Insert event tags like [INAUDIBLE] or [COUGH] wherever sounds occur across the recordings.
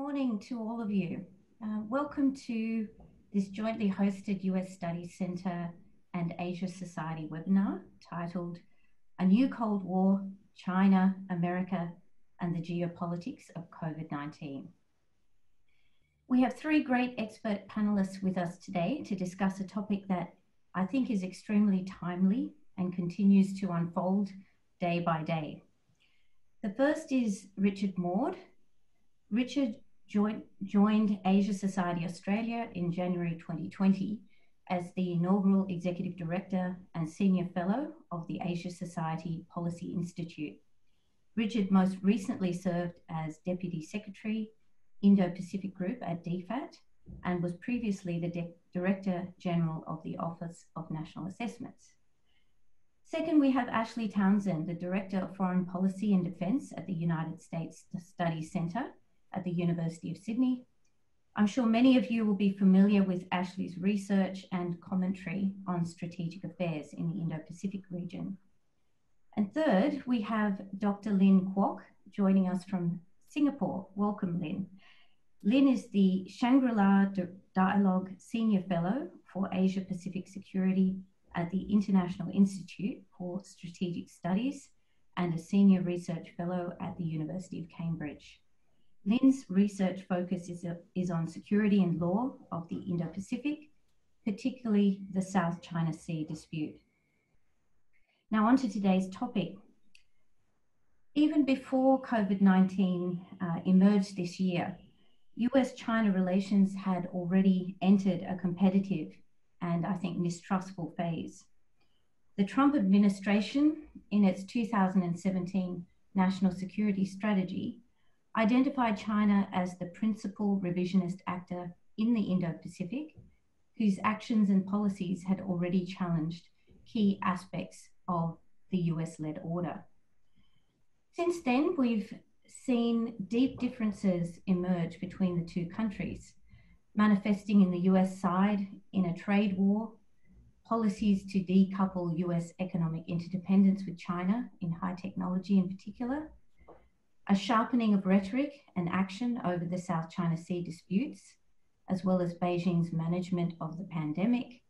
Good morning to all of you. Uh, welcome to this jointly hosted US Studies Centre and Asia Society webinar titled A New Cold War, China, America and the Geopolitics of COVID-19. We have three great expert panelists with us today to discuss a topic that I think is extremely timely and continues to unfold day by day. The first is Richard Maude. Richard joined, joined Asia Society Australia in January 2020 as the inaugural Executive Director and Senior Fellow of the Asia Society Policy Institute. Richard most recently served as Deputy Secretary Indo-Pacific Group at DFAT and was previously the Director General of the Office of National Assessments. Second, we have Ashley Townshend, the Director of Foreign Policy and Defence at the United States Studies Centre at the University of Sydney. I'm sure many of you will be familiar with Ashley's research and commentary on strategic affairs in the Indo-Pacific region. And third, we have Dr. Lynn Kuok joining us from Singapore. Welcome, Lynn. Lynn is the Shangri-La Dialogue Senior Fellow for Asia Pacific Security at the International Institute for Strategic Studies and a Senior Research Fellow at the University of Cambridge. Lynn's research focus is, is on security and law of the Indo-Pacific, particularly the South China Sea dispute. Now on to today's topic. Even before COVID-19 uh, emerged this year, US-China relations had already entered a competitive and I think mistrustful phase. The Trump administration, in its 2017 national security strategy, identified China as the principal revisionist actor in the Indo Pacific, whose actions and policies had already challenged key aspects of the US led order. Since then, we've seen deep differences emerge between the two countries, manifesting in the US side in a trade war, policies to decouple US economic interdependence with China in high technology in particular, a sharpening of rhetoric and action over the South China Sea disputes, as well as Beijing's management of the pandemic,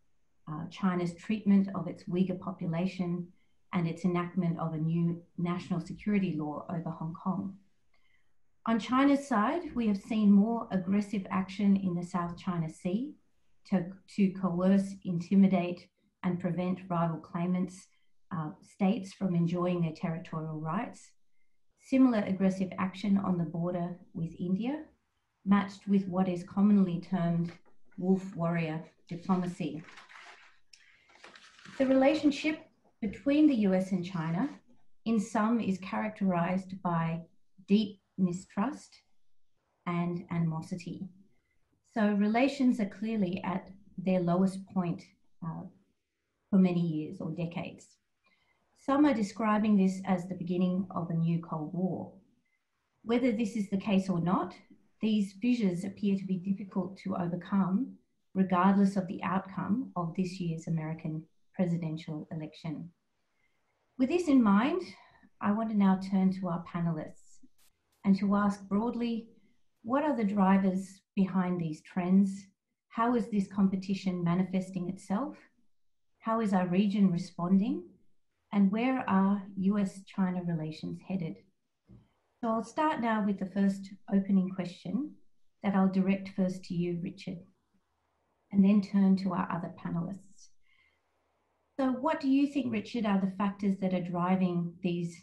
uh, China's treatment of its Uyghur population, and its enactment of a new national security law over Hong Kong. On China's side, we have seen more aggressive action in the South China Sea to, to coerce, intimidate, and prevent rival claimants uh, states from enjoying their territorial rights similar aggressive action on the border with India, matched with what is commonly termed wolf warrior diplomacy. The relationship between the US and China, in some, is characterized by deep mistrust and animosity. So relations are clearly at their lowest point uh, for many years or decades. Some are describing this as the beginning of a new Cold War. Whether this is the case or not, these fissures appear to be difficult to overcome, regardless of the outcome of this year's American presidential election. With this in mind, I want to now turn to our panelists and to ask broadly what are the drivers behind these trends? How is this competition manifesting itself? How is our region responding? And where are US China relations headed? So I'll start now with the first opening question that I'll direct first to you, Richard, and then turn to our other panelists. So, what do you think, Richard, are the factors that are driving these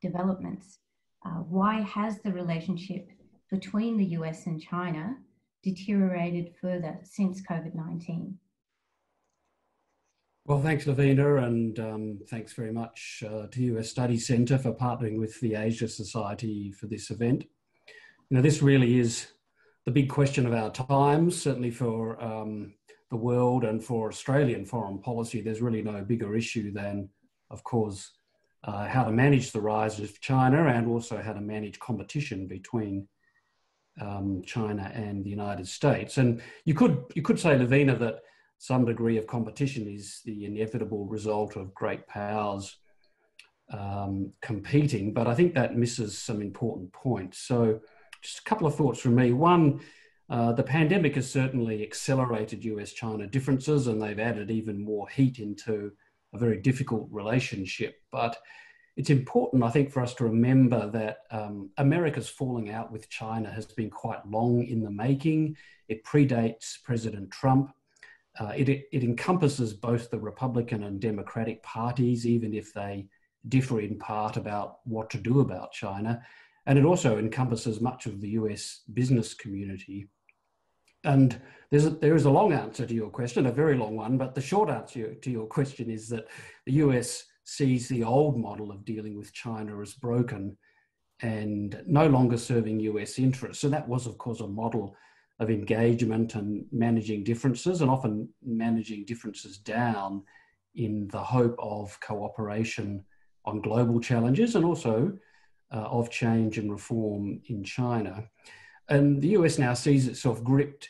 developments? Uh, why has the relationship between the US and China deteriorated further since COVID 19? Well, thanks, Lavina, and um, thanks very much uh, to US Study Centre for partnering with the Asia Society for this event. You know, this really is the big question of our times, certainly for um, the world and for Australian foreign policy. There's really no bigger issue than, of course, uh, how to manage the rise of China and also how to manage competition between um, China and the United States. And you could you could say, Lavina, that some degree of competition is the inevitable result of great powers um, competing, but I think that misses some important points. So, just a couple of thoughts from me. One, uh, the pandemic has certainly accelerated US China differences and they've added even more heat into a very difficult relationship. But it's important, I think, for us to remember that um, America's falling out with China has been quite long in the making. It predates President Trump. Uh, it, it encompasses both the Republican and Democratic parties, even if they differ in part about what to do about China. And it also encompasses much of the US business community. And there's a, there is a long answer to your question, a very long one, but the short answer to your question is that the US sees the old model of dealing with China as broken and no longer serving US interests. So that was, of course, a model of engagement and managing differences and often managing differences down in the hope of cooperation on global challenges and also uh, of change and reform in China. And the US now sees itself gripped,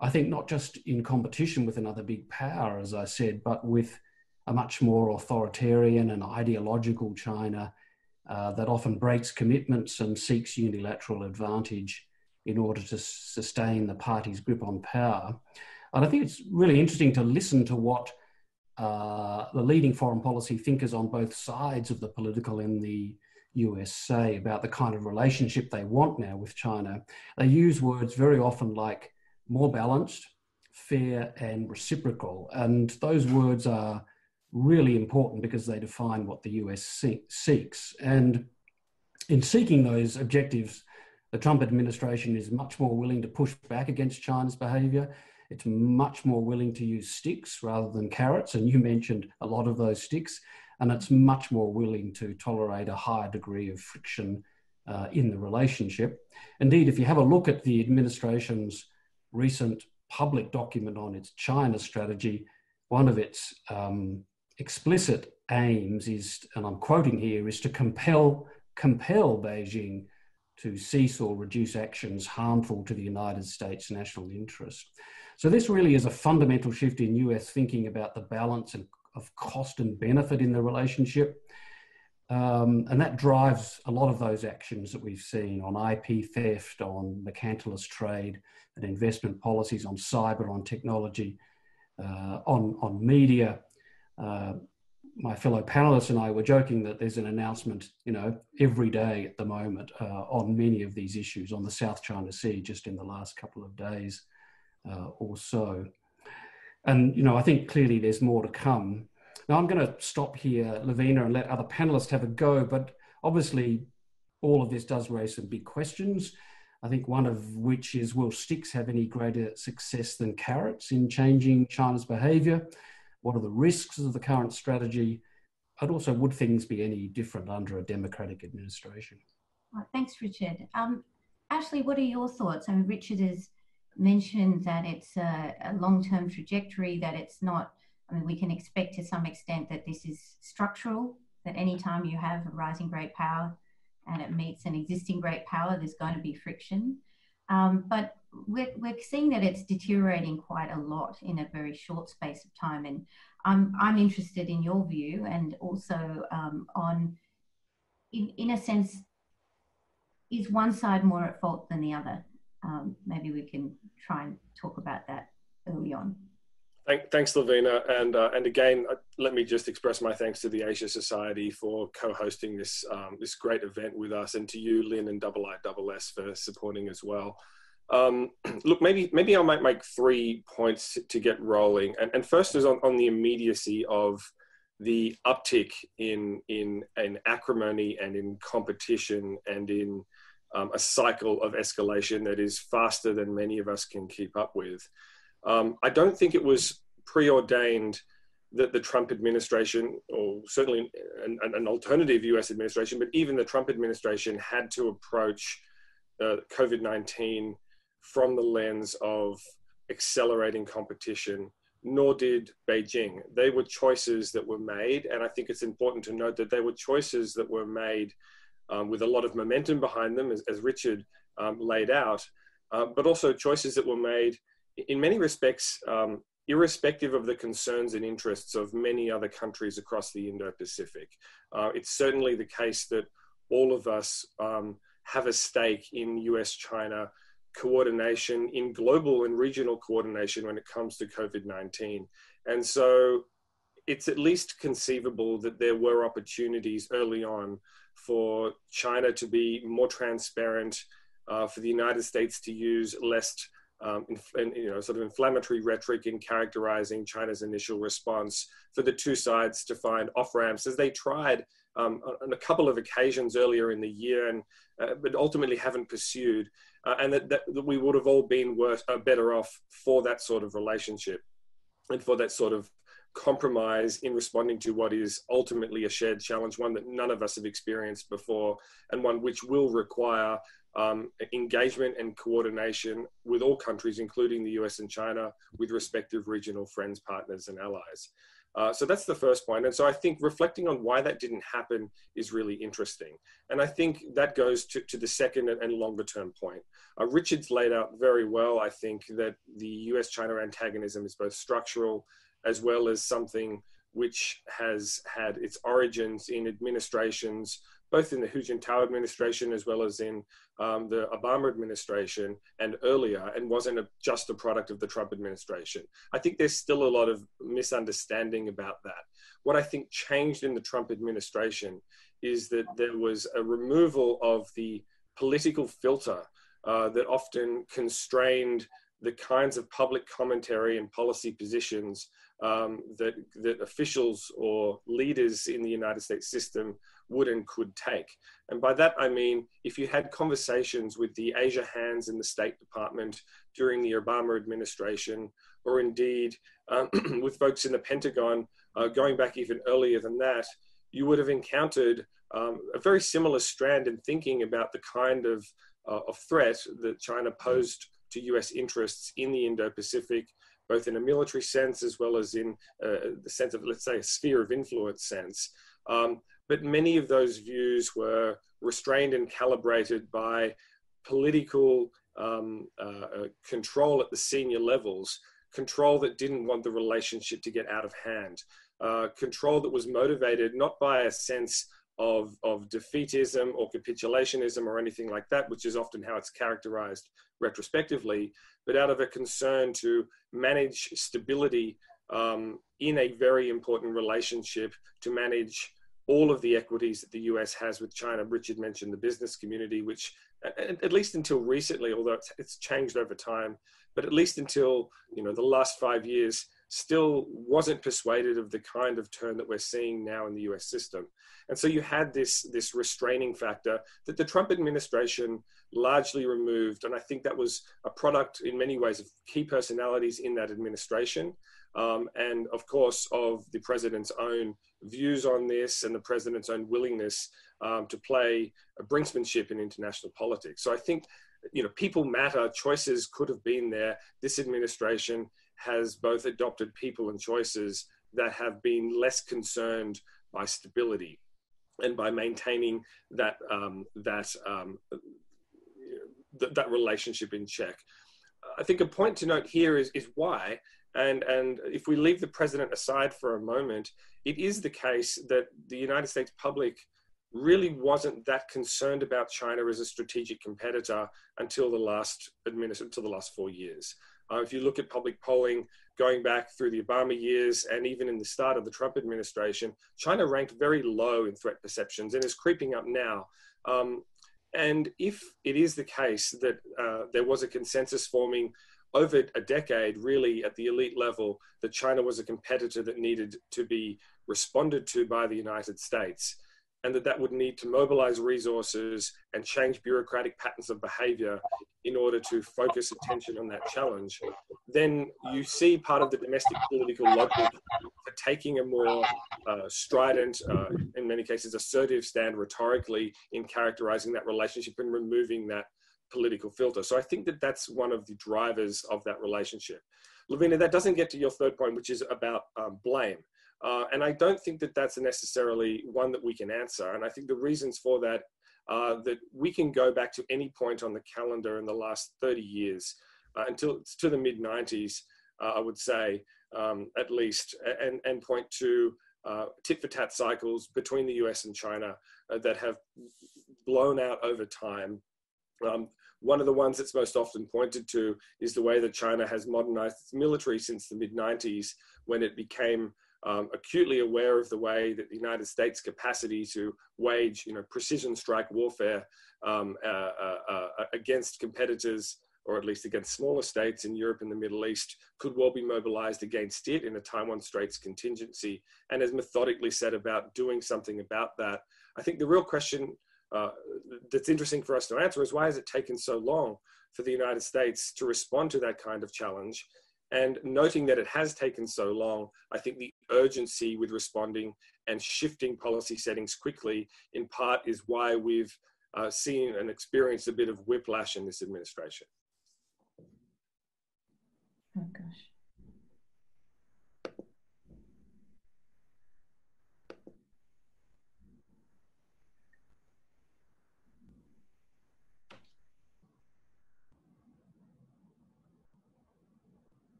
I think, not just in competition with another big power, as I said, but with a much more authoritarian and ideological China uh, that often breaks commitments and seeks unilateral advantage in order to sustain the party's grip on power. And I think it's really interesting to listen to what uh, the leading foreign policy thinkers on both sides of the political in the US say about the kind of relationship they want now with China. They use words very often like more balanced, fair, and reciprocal. And those words are really important because they define what the US seeks. And in seeking those objectives, the Trump administration is much more willing to push back against China's behavior. It's much more willing to use sticks rather than carrots. And you mentioned a lot of those sticks. And it's much more willing to tolerate a higher degree of friction uh, in the relationship. Indeed, if you have a look at the administration's recent public document on its China strategy, one of its um, explicit aims is, and I'm quoting here, is to compel compel Beijing to cease or reduce actions harmful to the United States national interest. So this really is a fundamental shift in US thinking about the balance of cost and benefit in the relationship. Um, and that drives a lot of those actions that we've seen on IP theft, on mercantilist trade and investment policies, on cyber, on technology, uh, on, on media. Uh, my fellow panelists and I were joking that there's an announcement, you know, every day at the moment uh, on many of these issues on the South China Sea just in the last couple of days uh, or so. And, you know, I think clearly there's more to come. Now, I'm going to stop here, Lavina, and let other panelists have a go. But obviously, all of this does raise some big questions. I think one of which is will sticks have any greater success than carrots in changing China's behavior? What are the risks of the current strategy? And also, would things be any different under a democratic administration? thanks, Richard. Um, Ashley, what are your thoughts? I mean, Richard has mentioned that it's a, a long term trajectory, that it's not, I mean, we can expect to some extent that this is structural, that anytime you have a rising great power and it meets an existing great power, there's going to be friction. Um, but we're, we're seeing that it's deteriorating quite a lot in a very short space of time. And I'm, I'm interested in your view and also um, on, in, in a sense, is one side more at fault than the other? Um, maybe we can try and talk about that early on. Thank, thanks, Lavina. And, uh, and again, uh, let me just express my thanks to the Asia Society for co-hosting this, um, this great event with us and to you, Lynn and Double I Double S for supporting as well. Um, [CLEARS THROAT] look, maybe maybe I might make three points to get rolling. And, and first is on, on the immediacy of the uptick in in in acrimony and in competition and in um, a cycle of escalation that is faster than many of us can keep up with. Um, I don't think it was preordained that the Trump administration, or certainly an, an, alternative US administration, but even the Trump administration had to approach uh, COVID 19 from the lens of accelerating competition, nor did Beijing. They were choices that were made, and I think it's important to note that they were choices that were made um, with a lot of momentum behind them, as, as Richard um, laid out, uh, but also choices that were made in many respects, um, irrespective of the concerns and interests of many other countries across the Indo Pacific. Uh, it's certainly the case that all of us um, have a stake in US China coordination, in global and regional coordination when it comes to COVID 19. And so it's at least conceivable that there were opportunities early on for China to be more transparent, uh, for the United States to use less. Um, you know, sort of inflammatory rhetoric in characterizing China's initial response for the two sides to find off ramps as they tried um, on a couple of occasions earlier in the year, and uh, but ultimately haven't pursued, uh, and that, that, we would have all been worse, uh, better off for that sort of relationship, and for that sort of compromise in responding to what is ultimately a shared challenge, one that none of us have experienced before, and one which will require um, engagement and coordination with all countries, including the US and China, with respective regional friends, partners, and allies. Uh, so that's the first point. And so I think reflecting on why that didn't happen is really interesting. And I think that goes to, to the second and longer term point. Uh, Richard's laid out very well, I think, that the US China antagonism is both structural as well as something which has had its origins in administrations both in the Hu Jintao administration as well as in um, the Obama administration and earlier, and wasn't a, just a product of the Trump administration. I think there's still a lot of misunderstanding about that. What I think changed in the Trump administration is that there was a removal of the political filter uh, that often constrained the kinds of public commentary and policy positions um, that, that officials or leaders in the United States system would and could take. And by that, I mean, if you had conversations with the Asia hands in the State Department during the Obama administration, or indeed um, [CLEARS THROAT] with folks in the Pentagon uh, going back even earlier than that, you would have encountered um, a very similar strand in thinking about the kind of, uh, of threat that China posed to US interests in the Indo Pacific, both in a military sense as well as in uh, the sense of, let's say, a sphere of influence sense. Um, but many of those views were restrained and calibrated by political um, uh, uh, control at the senior levels, control that didn't want the relationship to get out of hand, uh, control that was motivated not by a sense of, of defeatism or capitulationism or anything like that, which is often how it's characterized retrospectively, but out of a concern to manage stability um, in a very important relationship, to manage all of the equities that the US has with China. Richard mentioned the business community, which at least until recently, although it's, changed over time, but at least until you know the last five years, still wasn't persuaded of the kind of turn that we're seeing now in the US system. And so you had this, this restraining factor that the Trump administration largely removed. And I think that was a product in many ways of key personalities in that administration. Um, and of course, of the president's own views on this and the president's own willingness um, to play a brinksmanship in international politics. So I think, you know, people matter. Choices could have been there. This administration has both adopted people and choices that have been less concerned by stability and by maintaining that um, that um, th- that relationship in check. I think a point to note here is is why and, and if we leave the president aside for a moment, it is the case that the United States public really wasn't that concerned about China as a strategic competitor until the last administ- until the last four years. Uh, if you look at public polling going back through the Obama years and even in the start of the Trump administration, China ranked very low in threat perceptions and is creeping up now. Um, and if it is the case that uh, there was a consensus forming over a decade, really at the elite level, that China was a competitor that needed to be responded to by the United States, and that that would need to mobilize resources and change bureaucratic patterns of behavior in order to focus attention on that challenge, then you see part of the domestic political logic for taking a more uh, strident, uh, in many cases assertive stand rhetorically in characterizing that relationship and removing that political filter. So I think that that's one of the drivers of that relationship. Lavina, that doesn't get to your third point, which is about um, blame. Uh, and I don't think that that's necessarily one that we can answer. And I think the reasons for that are that we can go back to any point on the calendar in the last 30 years uh, until to the mid 90s, uh, I would say, um, at least, and, and point to uh, tit for tat cycles between the US and China uh, that have blown out over time. Um, one of the ones that's most often pointed to is the way that China has modernized its military since the mid 90s when it became um, acutely aware of the way that the United States' capacity to wage, you know, precision strike warfare um, uh, uh, uh, against competitors, or at least against smaller states in Europe and the Middle East, could well be mobilized against it in a Taiwan Straits contingency, and has methodically set about doing something about that. I think the real question uh, that's interesting for us to answer is why has it taken so long for the United States to respond to that kind of challenge? And noting that it has taken so long, I think the urgency with responding and shifting policy settings quickly, in part, is why we've uh, seen and experienced a bit of whiplash in this administration. Oh, gosh.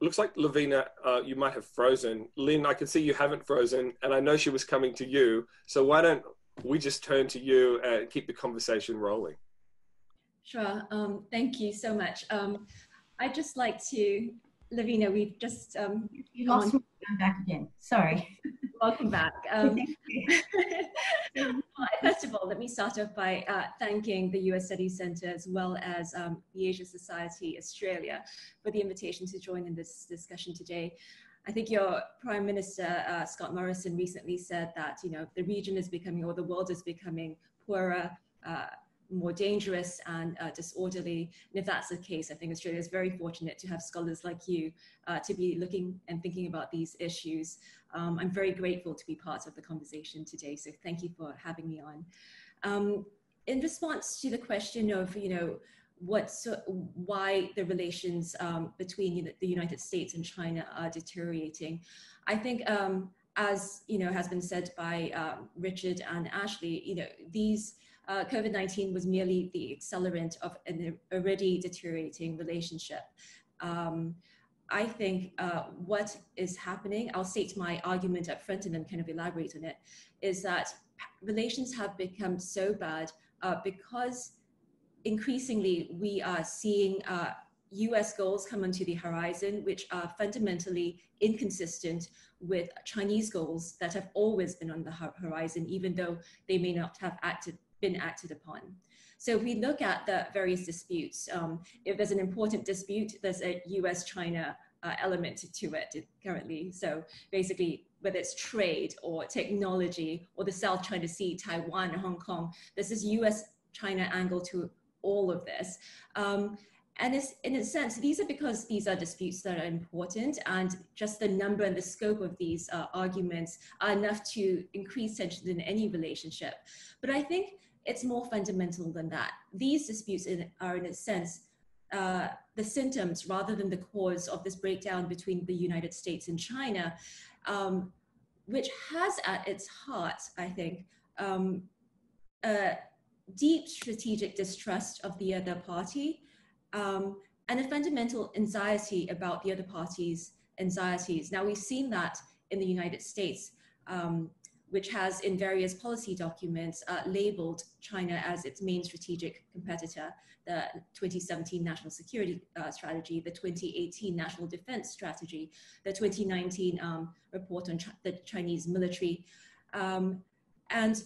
Looks like Lavina, uh, you might have frozen. Lynn, I can see you haven't frozen, and I know she was coming to you. So why don't we just turn to you and keep the conversation rolling? Sure. Um, thank you so much. Um, I'd just like to, Lavina, we've just um, you lost me. I'm back again. Sorry. [LAUGHS] Welcome back. [LAUGHS] Um, [LAUGHS] first of all, let me start off by uh, thanking the US Studies Centre as well as um, the Asia Society Australia for the invitation to join in this discussion today. I think your Prime Minister uh, Scott Morrison recently said that you know the region is becoming or the world is becoming poorer, uh, more dangerous and uh, disorderly. And if that's the case, I think Australia is very fortunate to have scholars like you uh, to be looking and thinking about these issues. Um, I'm very grateful to be part of the conversation today, so thank you for having me on. Um, in response to the question of, you know, what so, why the relations um, between the United States and China are deteriorating, I think um, as you know has been said by uh, Richard and Ashley, you know these uh, COVID 19 was merely the accelerant of an already deteriorating relationship. Um, I think uh, what is happening, I'll state my argument up front and then kind of elaborate on it, is that relations have become so bad uh, because increasingly we are seeing US uh, goals come onto the horizon, which are fundamentally inconsistent with Chinese goals that have always been on the horizon, even though they may not have acted been acted upon. So if we look at the various disputes, um, if there's an important dispute, there's a US-China uh, element to it currently. So basically, whether it's trade or technology or the South China Sea, Taiwan, Hong Kong, there's this US-China angle to all of this. Um, and in a sense, these are because these are disputes that are important, and just the number and the scope of these uh, arguments are enough to increase tension in any relationship. But I think it's more fundamental than that. These disputes in, are, in a sense, uh, the symptoms rather than the cause of this breakdown between the United States and China, um, which has at its heart, I think, um, a deep strategic distrust of the other party um, and a fundamental anxiety about the other party's anxieties. Now, we've seen that in the United States. Um, which has in various policy documents uh, labeled China as its main strategic competitor, the 2017 National Security uh, Strategy, the 2018 National Defense Strategy, the 2019 um, report on Ch the Chinese military. Um, and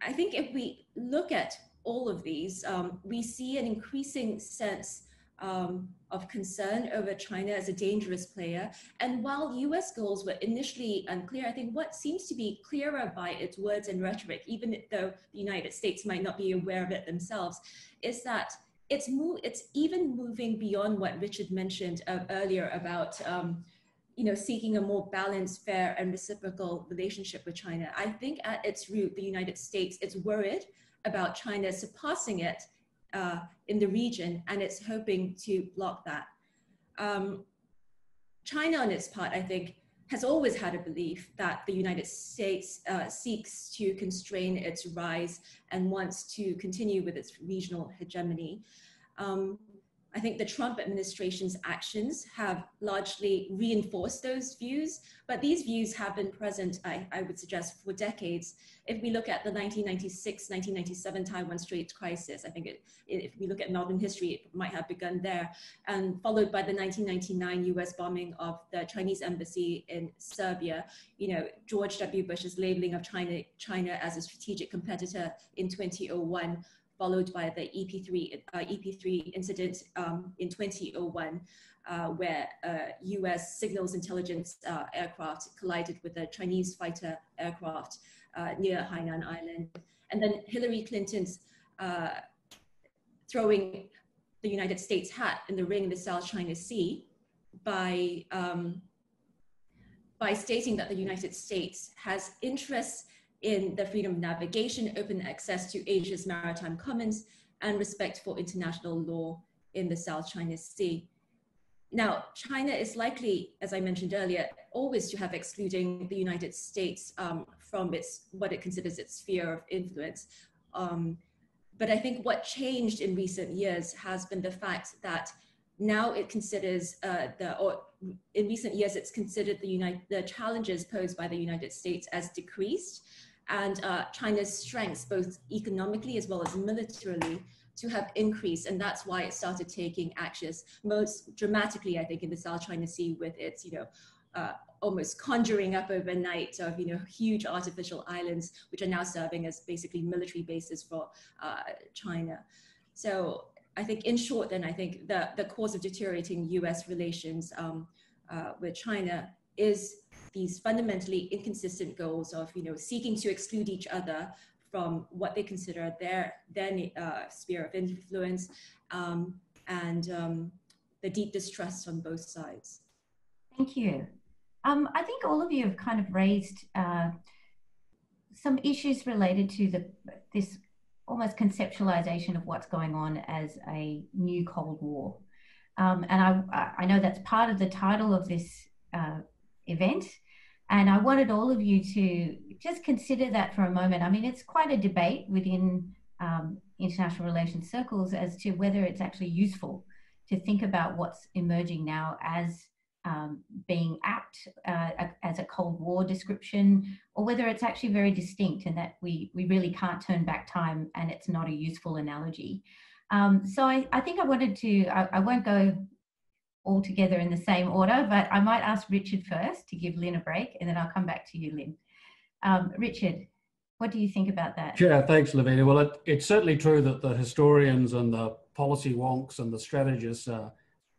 I think if we look at all of these, um, we see an increasing sense um, of concern over China as a dangerous player. And while US goals were initially unclear, I think what seems to be clearer by its words and rhetoric, even though the United States might not be aware of it themselves, is that it's, move, it's even moving beyond what Richard mentioned uh, earlier about. Um, you know, seeking a more balanced, fair, and reciprocal relationship with China. I think at its root, the United States is worried about China surpassing it uh, in the region, and it's hoping to block that. Um, China, on its part, I think, has always had a belief that the United States uh, seeks to constrain its rise and wants to continue with its regional hegemony. Um, I think the Trump administration's actions have largely reinforced those views, but these views have been present, I, I would suggest, for decades. If we look at the 1996 1997 Taiwan Strait crisis, I think it, if we look at modern history, it might have begun there, and followed by the 1999 US bombing of the Chinese embassy in Serbia. You know, George W. Bush's labeling of China, China as a strategic competitor in 2001 followed by the EP3, uh, EP3 incident um, in 2001, uh, where US uh, signals intelligence uh, aircraft collided with a Chinese fighter aircraft uh, near Hainan Island. And then Hillary Clinton's throwing the United States hat in the ring in the South China Sea by um, by stating that the United States has interests in the freedom of navigation, open access to Asia's maritime commons, and respect for international law in the South China Sea. Now, China is likely, as I mentioned earlier, always to have excluding the United States um, from its what it considers its sphere of influence. Um, but I think what changed in recent years has been the fact that now it considers uh, the, or in recent years, it's considered the, United, the challenges posed by the United States as decreased and uh, China's strengths, both economically as well as militarily, to have increased. And that's why it started taking actions most dramatically, I think, in the South China Sea with its, you know, uh, almost conjuring up overnight of, you know, huge artificial islands, which are now serving as basically military bases for uh, China. So I think in short, then I think the, the cause of deteriorating US relations um, uh, with China is these fundamentally inconsistent goals of you know seeking to exclude each other from what they consider their their uh, sphere of influence um, and um, the deep distrust on both sides. Thank you. Um, I think all of you have kind of raised uh, some issues related to the this almost conceptualization of what's going on as a new Cold War. Um, and I, I know that's part of the title of this uh, event. And I wanted all of you to just consider that for a moment. I mean, it's quite a debate within um, international relations circles as to whether it's actually useful to think about what's emerging now as um, being apt uh, as a Cold War description, or whether it's actually very distinct and that we, we really can't turn back time and it's not a useful analogy. Um, so I, I think I wanted to, I, I won't go all together in the same order, but I might ask Richard first to give Lynn a break, and then I'll come back to you, Lynn. Um, Richard, what do you think about that? Yeah, thanks, Lavina. Well, it, it's certainly true that the historians and the policy wonks and the strategists are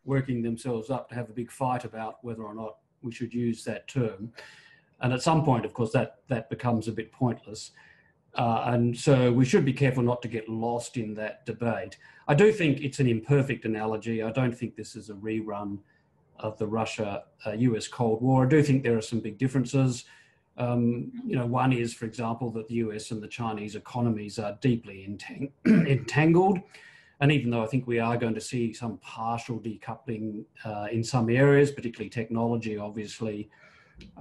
working themselves up to have a big fight about whether or not we should use that term. And at some point, of course, that, that becomes a bit pointless. Uh, and so we should be careful not to get lost in that debate. I do think it's an imperfect analogy. I don't think this is a rerun of the Russia uh, US Cold War. I do think there are some big differences. Um, you know, one is, for example, that the US and the Chinese economies are deeply entang [CLEARS THROAT] entangled. And even though I think we are going to see some partial decoupling uh, in some areas, particularly technology, obviously,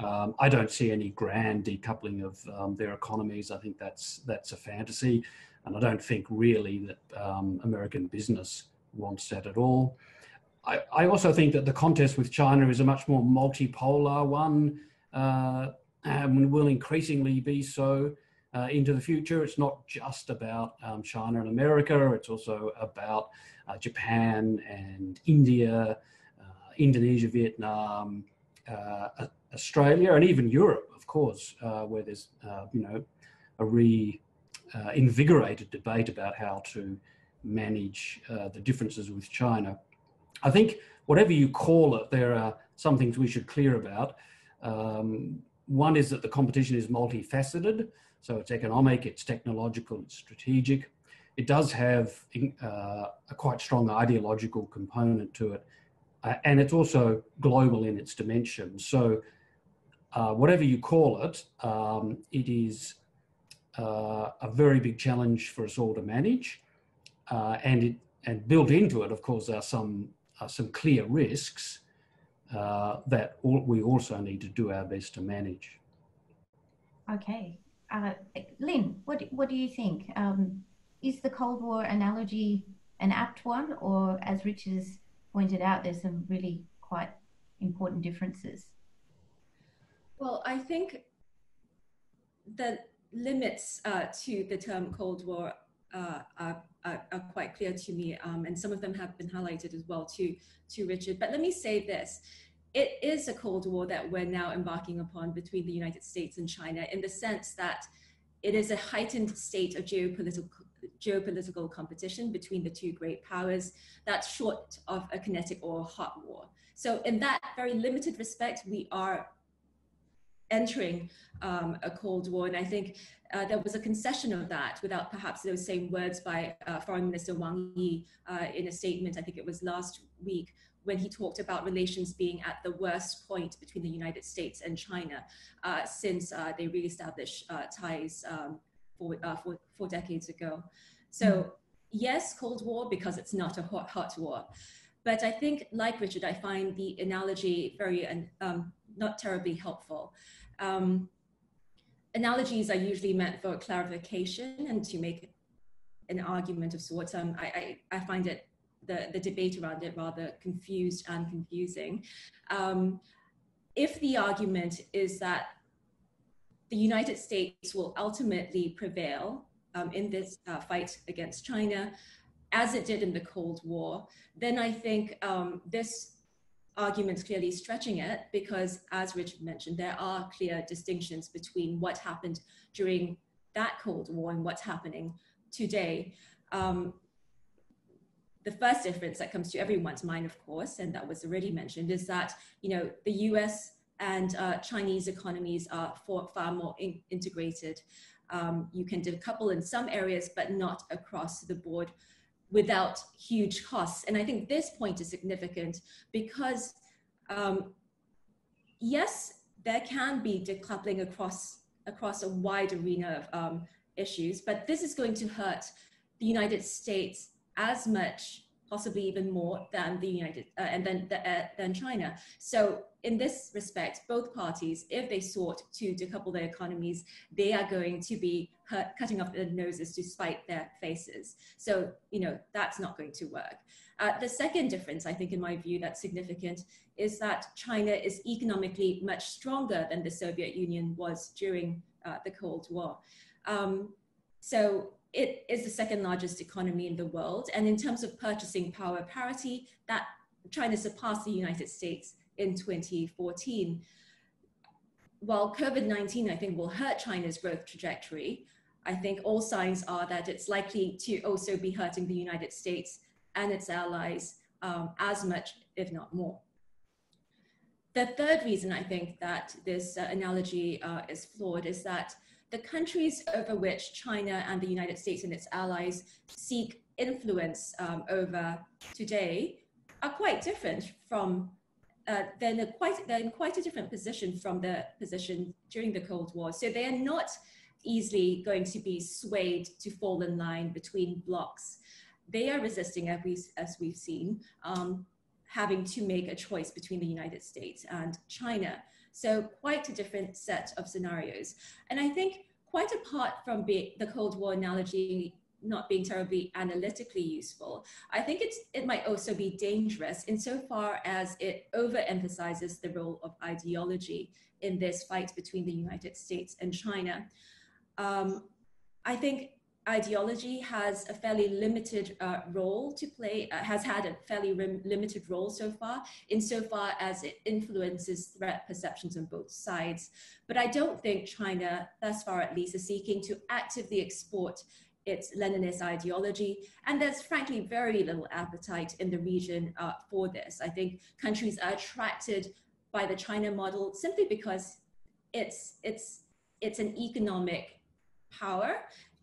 um, I don't see any grand decoupling of um, their economies. I think that's that's a fantasy, and I don't think really that um, American business wants that at all. I, I, also think that the contest with China is a much more multipolar one, uh, and will increasingly be so uh, into the future. It's not just about um, China and America. It's also about uh, Japan and India, uh, Indonesia, Vietnam. Uh, Australia and even Europe, of course, uh, where there's you know a re-invigorated uh, invigorated debate about how to manage uh, the differences with China. I think whatever you call it, there are some things we should clear about. Um, one is that the competition is multifaceted, so it's economic, it's technological, it's strategic. It does have uh, a quite strong ideological component to it, uh, and it's also global in its dimensions. So uh, whatever you call it, um, it is uh, a very big challenge for us all to manage. Uh, and it, and built into it, of course, are some are some clear risks uh, that all, we also need to do our best to manage. Okay, uh, Lynn, what what do you think? Um, is the Cold War analogy an apt one, or as Richard has pointed out, there's some really quite important differences? Well, I think the limits uh, to the term Cold War uh, are, are, are, quite clear to me, um, and some of them have been highlighted as well to, to Richard. But let me say this. It is a Cold War that we're now embarking upon between the United States and China in the sense that it is a heightened state of geopolitical, geopolitical competition between the two great powers that's short of a kinetic or hot war. So in that very limited respect, we are entering um, a Cold War. And I think uh, there was a concession of that without perhaps those same words by uh, Foreign Minister Wang Yi uh, in a statement, I think it was last week, when he talked about relations being at the worst point between the United States and China uh, since uh, they reestablished uh, ties um, decades ago. So, yes, Cold War because it's not a hot, hot war. But I think, like Richard, I find the analogy very um, not terribly helpful. Um, analogies are usually meant for clarification and to make an argument of sorts. Um, I, I, I, find it the, the debate around it rather confused and confusing. Um, if the argument is that the United States will ultimately prevail um, in this uh, fight against China, as it did in the Cold War, then I think um, this arguments clearly stretching it because, as Richard mentioned, there are clear distinctions between what happened during that Cold War and what's happening today. Um, the first difference that comes to everyone's mind, of course, and that was already mentioned, is that you know the U.S. and uh, Chinese economies are for, far more in integrated. Um, you can decouple in some areas, but not across the board without huge costs. And I think this point is significant because, um, yes, there can be decoupling across, across a wide arena of um, issues, but this is going to hurt the United States as much possibly even more than the United uh, and then uh, than China. So in this respect, both parties, if they sought to decouple their economies, they are going to be hurt, cutting off their noses to spite their faces. So you know that's not going to work. Uh, the second difference, I think, in my view, that's significant, is that China is economically much stronger than the Soviet Union was during uh, the Cold War. Um, so it is the second largest economy in the world. And in terms of purchasing power parity, that China surpassed the United States in 2014. While COVID-19, I think, will hurt China's growth trajectory, I think all signs are that it's likely to also be hurting the United States and its allies um, as much, if not more. The third reason I think that this uh, analogy uh, is flawed is that the countries over which China and the United States and its allies seek influence um, over today are quite different from uh, they're, in quite, they're in quite a different position from the position during the Cold War. So they are not easily going to be swayed to fall in line between blocs. They are resisting, as, we, as we've seen, um, having to make a choice between the United States and China. So quite a different set of scenarios. And I think quite apart from be, the Cold War analogy not being terribly analytically useful, I think it's, it might also be dangerous insofar as it overemphasizes the role of ideology in this fight between the United States and China. Um, I think ideology has a fairly limited uh, role to play, uh, has had a fairly limited role so far, insofar as it influences threat perceptions on both sides. But I don't think China, thus far at least, is seeking to actively export its Leninist ideology. And there's frankly very little appetite in the region uh, for this. I think countries are attracted by the China model simply because it's, it's, it's an economic power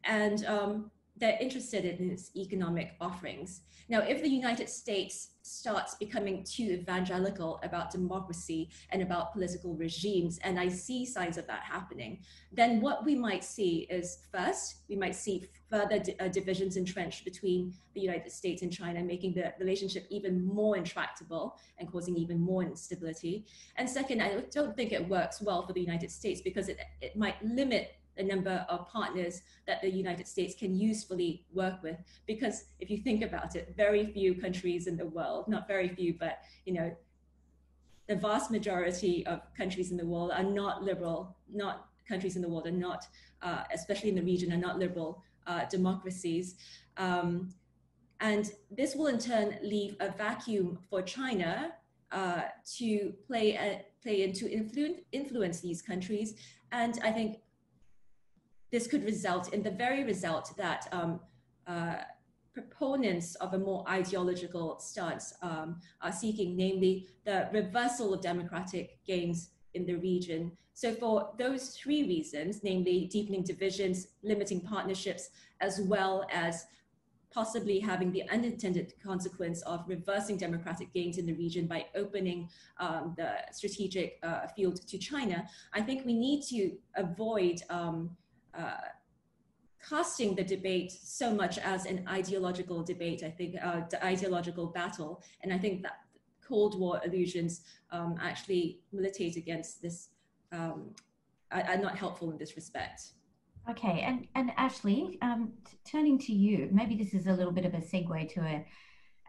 and um, they're interested in its economic offerings. Now, if the United States starts becoming too evangelical about democracy and about political regimes, and I see signs of that happening, then what we might see is first, we might see further uh, divisions entrenched between the United States and China, making the relationship even more intractable and causing even more instability. And second, I don't think it works well for the United States because it, it might limit the number of partners that the United States can usefully work with. Because if you think about it, very few countries in the world, not very few, but you know, the vast majority of countries in the world are not liberal, not countries in the world are not, uh, especially in the region, are not liberal uh, democracies. Um, and this will in turn leave a vacuum for China uh, to play, a, play into influ- influence these countries. And I think this could result in the very result that um, uh, proponents of a more ideological stance um, are seeking, namely the reversal of democratic gains in the region. So for those three reasons, namely deepening divisions, limiting partnerships, as well as possibly having the unintended consequence of reversing democratic gains in the region by opening um, the strategic uh, field to China, I think we need to avoid um, casting the debate so much as an ideological debate, I think, uh, ideological battle. And I think that Cold War illusions um, actually militate against this, um, are, are not helpful in this respect. Okay, and and Ashley, um, turning to you, maybe this is a little bit of a segue to a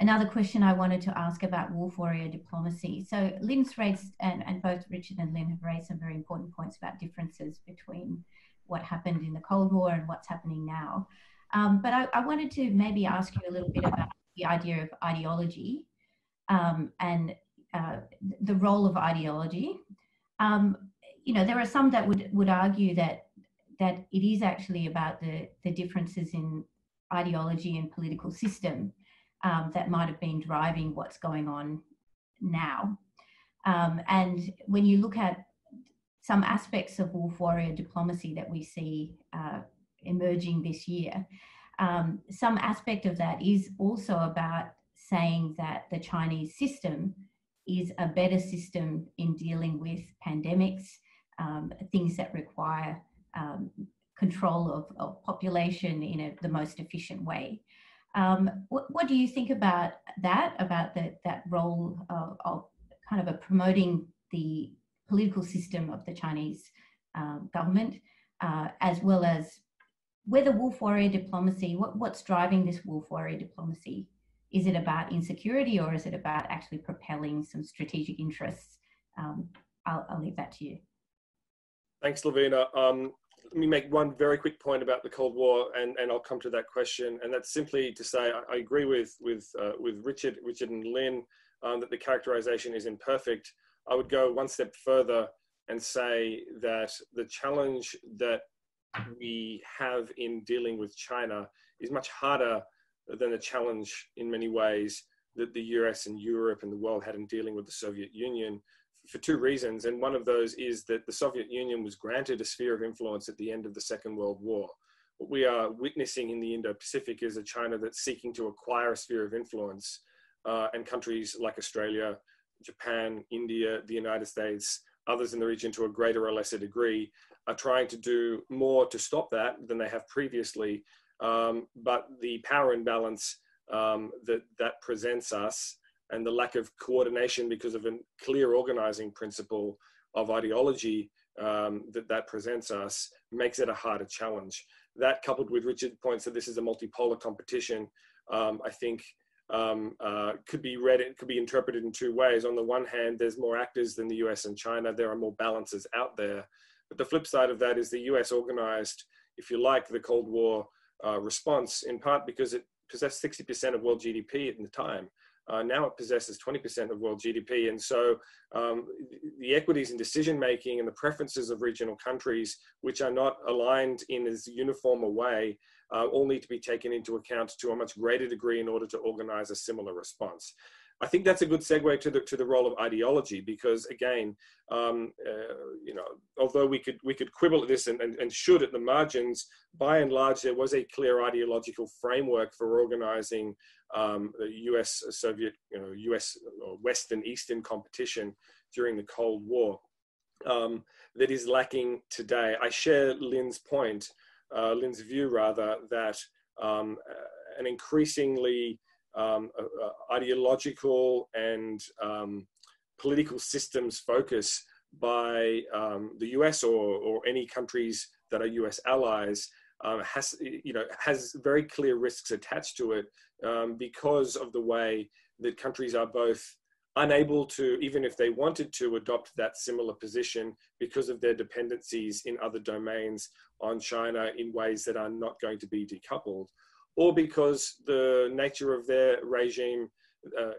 another question I wanted to ask about wolf warrior diplomacy. So Lynn's raised, and, and both Richard and Lynn have raised some very important points about differences between what happened in the Cold War and what's happening now. Um, but I, I, wanted to maybe ask you a little bit about the idea of ideology um, and uh, the role of ideology. Um, you know, there are some that would, would argue that that it is actually about the, the differences in ideology and political system um, that might have been driving what's going on now. Um, and when you look at some aspects of wolf warrior diplomacy that we see uh, emerging this year, um, some aspect of that is also about saying that the Chinese system is a better system in dealing with pandemics, um, things that require um, control of, of, population in a, the most efficient way. Um, what, what, do you think about that, about the, that role of, of, kind of a promoting the political system of the Chinese um, government, uh, as well as whether wolf warrior diplomacy, what, what's driving this wolf warrior diplomacy? Is it about insecurity or is it about actually propelling some strategic interests? Um, I'll, I'll, leave that to you. Thanks, Lavina. Um, let me make one very quick point about the Cold War, and, and I'll come to that question. And that's simply to say I, I agree with with uh, with Richard, Richard and Lynn um, that the characterization is imperfect. I would go one step further and say that the challenge that we have in dealing with China is much harder than the challenge in many ways that the US and Europe and the world had in dealing with the Soviet Union for two reasons. And one of those is that the Soviet Union was granted a sphere of influence at the end of the Second World War. What we are witnessing in the Indo Pacific is a China that's seeking to acquire a sphere of influence, uh, and countries like Australia, Japan, India, the United States, others in the region to a greater or lesser degree, are trying to do more to stop that than they have previously. Um, but the power imbalance um, that that presents us and the lack of coordination because of a clear organizing principle of ideology um, that that presents us makes it a harder challenge. That coupled with Richard's points that this is a multipolar competition, um, I think um, uh, could be read, it could be interpreted in two ways. On the one hand, there's more actors than the US and China. There are more balances out there. But the flip side of that is the US organized, if you like, the Cold War uh, response, in part because it possessed 60% of world GDP at the time. Uh, now it possesses 20% of world GDP. And so um, the equities in decision making and the preferences of regional countries, which are not aligned in as uniform a way, uh, all need to be taken into account to a much greater degree in order to organize a similar response. I think that's a good segue to the to the role of ideology because again, um, uh, you know, although we could we could quibble at this and, and, and should at the margins, by and large there was a clear ideological framework for organizing um, the U.S. Soviet, you know, U.S. Western Eastern competition during the Cold War um, that is lacking today. I share Lynn's point, uh, Lynn's view rather, that um, an increasingly um, uh, ideological and um, political systems focus by um, the US or, or any countries that are US allies um, has, you know, has very clear risks attached to it um, because of the way that countries are both unable to, even if they wanted to, adopt that similar position because of their dependencies in other domains on China in ways that are not going to be decoupled, or because the nature of their regime, uh,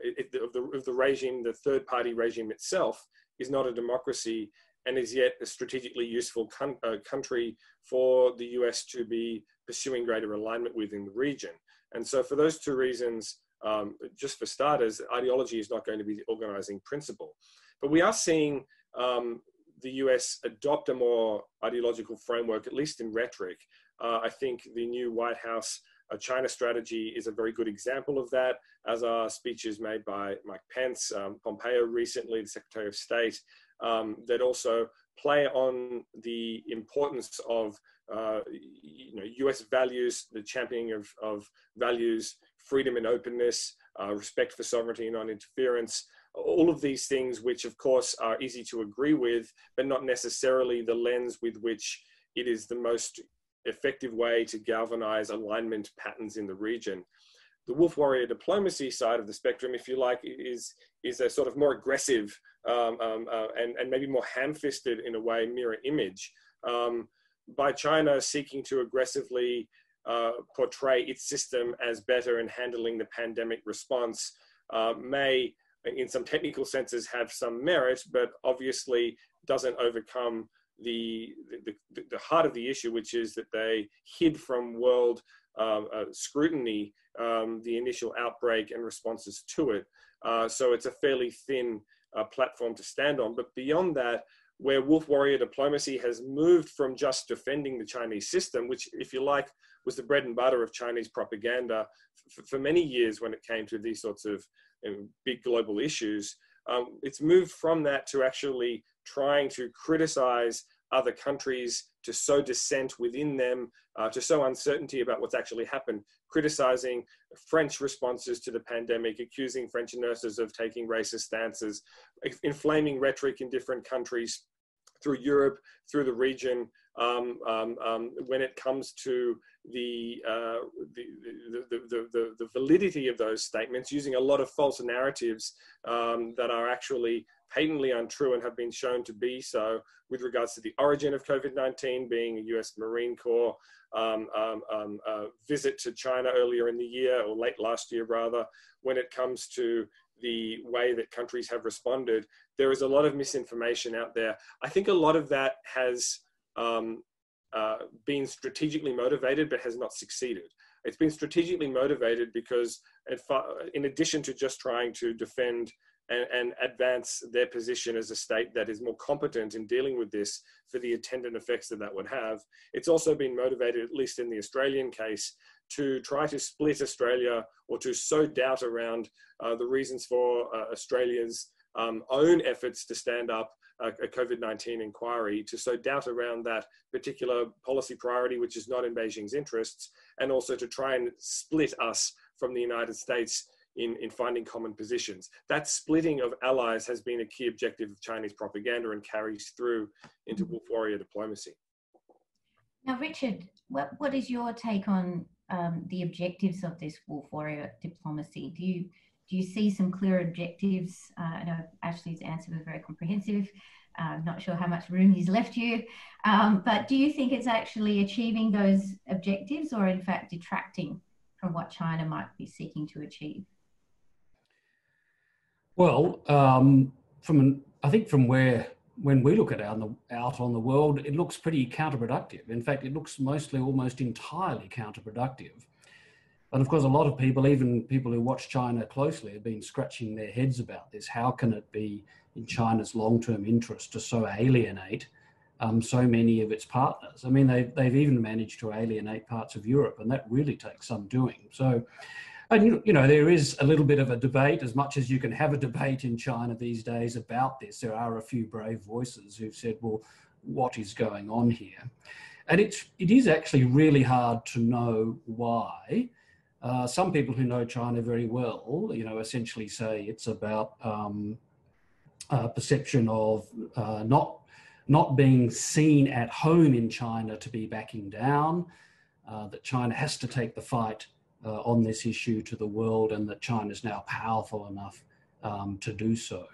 of, the, of the regime, the third party regime itself, is not a democracy and is yet a strategically useful uh, country for the US to be pursuing greater alignment within the region. And so, for those two reasons, um, just for starters, ideology is not going to be the organizing principle. But we are seeing um, the US adopt a more ideological framework, at least in rhetoric. Uh, I think the new White House uh, China strategy is a very good example of that, as are speeches made by Mike Pence, um, Pompeo recently, the Secretary of State, um, that also play on the importance of uh, you know, US values, the championing of, of values freedom and openness, uh, respect for sovereignty and non-interference, all of these things, which of course are easy to agree with, but not necessarily the lens with which it is the most effective way to galvanize alignment patterns in the region. The wolf warrior diplomacy side of the spectrum, if you like, is is a sort of more aggressive um, um, uh, and and maybe more ham-fisted in a way mirror image um, by China seeking to aggressively uh, portray its system as better in handling the pandemic response uh, may, in some technical senses, have some merit, but obviously doesn't overcome the, the, the heart of the issue, which is that they hid from world um, uh, scrutiny um, the initial outbreak and responses to it. Uh, so it's a fairly thin uh, platform to stand on. But beyond that, where wolf warrior diplomacy has moved from just defending the Chinese system, which, if you like, was the bread and butter of Chinese propaganda for many years when it came to these sorts of you know, big global issues. Um, it's moved from that to actually trying to criticize other countries, to sow dissent within them, uh, to sow uncertainty about what's actually happened, criticizing French responses to the pandemic, accusing French nurses of taking racist stances, inflaming rhetoric in different countries through Europe, through the region, um, um, um, when it comes to the, uh, the, the, the, the, validity of those statements using a lot of false narratives um, that are actually patently untrue and have been shown to be so with regards to the origin of COVID-19 being a US Marine Corps um, um, um, uh, visit to China earlier in the year or late last year rather, when it comes to the way that countries have responded, there is a lot of misinformation out there. I think a lot of that has um, uh, been strategically motivated but has not succeeded. It's been strategically motivated because, in addition to just trying to defend and, and, advance their position as a state that is more competent in dealing with this for the attendant effects that that would have, it's also been motivated, at least in the Australian case, to try to split Australia or to sow doubt around uh, the reasons for uh, Australia's um, own efforts to stand up a, a COVID 19 inquiry to sow doubt around that particular policy priority, which is not in Beijing's interests, and also to try and split us from the United States in, in finding common positions. That splitting of allies has been a key objective of Chinese propaganda and carries through into wolf warrior diplomacy. Now, Richard, what, what is your take on um, the objectives of this wolf warrior diplomacy? Do you do you see some clear objectives? Uh, I know Ashley's answer was very comprehensive. Uh, I'm not sure how much room he's left you, um, but do you think it's actually achieving those objectives or in fact detracting from what China might be seeking to achieve? Well, um, from an, I think from where when we look at out out on the world, it looks pretty counterproductive. In fact, it looks mostly almost entirely counterproductive. And of course, a lot of people, even people who watch China closely, have been scratching their heads about this. How can it be in China's long term interest to so alienate um, so many of its partners? I mean, they've, they've even managed to alienate parts of Europe, and that really takes some doing. So, and you know, there is a little bit of a debate, as much as you can have a debate in China these days about this. There are a few brave voices who've said, well, what is going on here? And it's, it is actually really hard to know why. Uh, some people who know China very well, you know, essentially say it's about um, perception of uh, not not being seen at home in China to be backing down, uh, that China has to take the fight uh, on this issue to the world, and that China is now powerful enough um, to do so.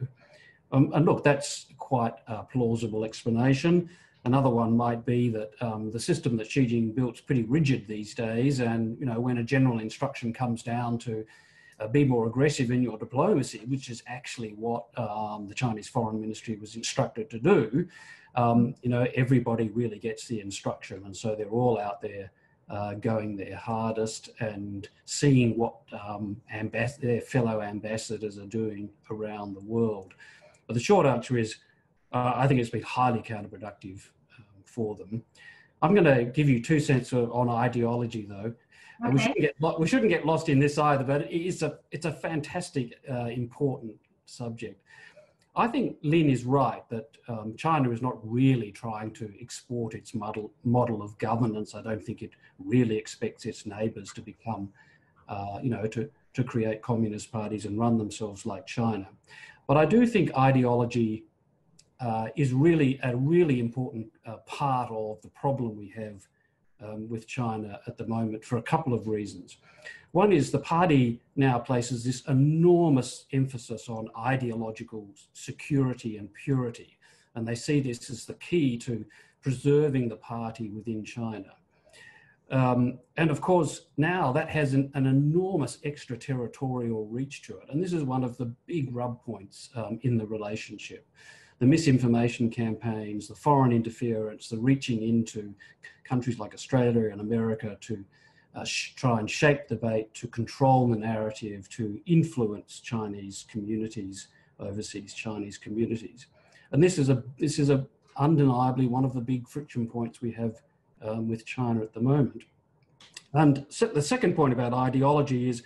Um, and look, that's quite a plausible explanation. Another one might be that um, the system that Xi Jinping built is pretty rigid these days, and you know when a general instruction comes down to uh, be more aggressive in your diplomacy, which is actually what um, the Chinese Foreign Ministry was instructed to do, um, you know everybody really gets the instruction, and so they're all out there uh, going their hardest and seeing what um, their fellow ambassadors are doing around the world. But the short answer is uh, I think it's been highly counterproductive um, for them. I'm going to give you two cents on ideology, though. Okay. we, shouldn't get, we shouldn't get lost in this either, but it's a, it's a fantastic, uh, important subject. I think Lynn is right that um, China is not really trying to export its model, model of governance. I don't think it really expects its neighbours to become, uh, you know, to, to create communist parties and run themselves like China. But I do think ideology uh, is really a really important uh, part of the problem we have um, with China at the moment for a couple of reasons. One is the party now places this enormous emphasis on ideological security and purity, and they see this as the key to preserving the party within China. Um, and of course, now that has an, an, enormous extraterritorial reach to it. And this is one of the big rub points um, in the relationship the misinformation campaigns, the foreign interference, the reaching into countries like Australia and America to uh, try and shape debate, to control the narrative, to influence Chinese communities, overseas Chinese communities. And this is a this is a undeniably one of the big friction points we have um, with China at the moment. And so the second point about ideology is,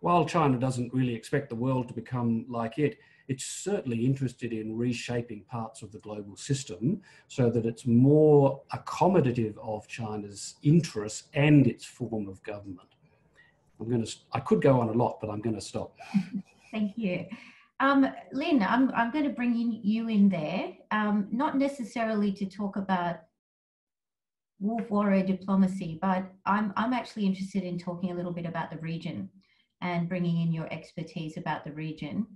while China doesn't really expect the world to become like it, it's certainly interested in reshaping parts of the global system so that it's more accommodative of China's interests and its form of government. I'm going to, I could go on a lot, but I'm going to stop. [LAUGHS] Thank you. Um, Lynn, I'm, I'm going to bring in, you in there, um, not necessarily to talk about wolf warrior diplomacy, but I'm, I'm actually interested in talking a little bit about the region and bringing in your expertise about the region.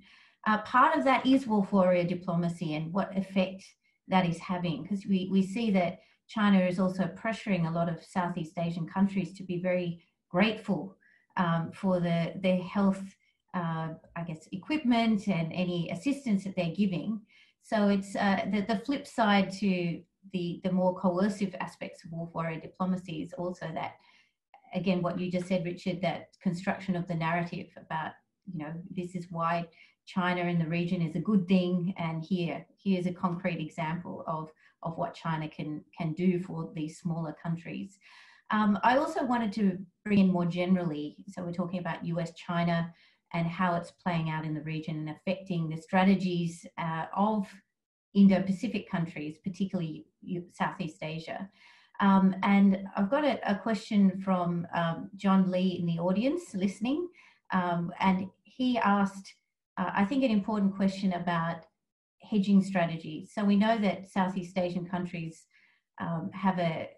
Uh, part of that is wolf warrior diplomacy and what effect that is having, because we, we see that China is also pressuring a lot of Southeast Asian countries to be very grateful um, for the, their health, uh, I guess, equipment and any assistance that they're giving. So it's uh, the, the flip side to the, the more coercive aspects of wolf warrior diplomacy is also that, again, what you just said, Richard, that construction of the narrative about, you know, this is why China in the region is a good thing, and here here's a concrete example of of what China can can do for these smaller countries. Um, I also wanted to bring in more generally, so we're talking about US China and how it's playing out in the region and affecting the strategies uh, of Indo Pacific countries, particularly Southeast Asia. Um, and I've got a, a question from um, John Lee in the audience listening, um, and he asked uh, I think, an important question about hedging strategies. So we know that Southeast Asian countries um, have a,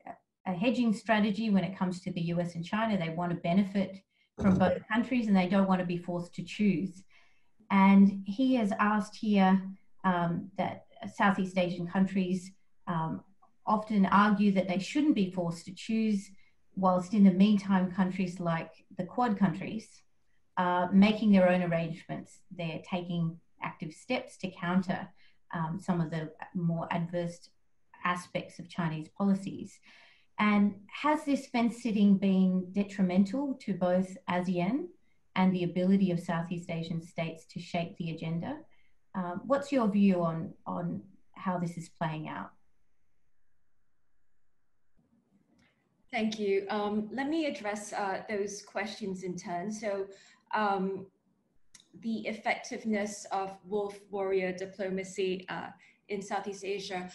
a, hedging strategy when it comes to the US and China. They want to benefit from both countries and they don't want to be forced to choose. And he has asked here um, that Southeast Asian countries um, often argue that they shouldn't be forced to choose, whilst in the meantime, countries like the Quad countries uh, making their own arrangements. They're taking active steps to counter um, some of the more adverse aspects of Chinese policies. And has this fence sitting been detrimental to both ASEAN and the ability of Southeast Asian states to shape the agenda? Um, what's your view on, on how this is playing out? Thank you. Um, let me address uh, those questions in turn. So um, the effectiveness of wolf warrior diplomacy uh, in Southeast Asia.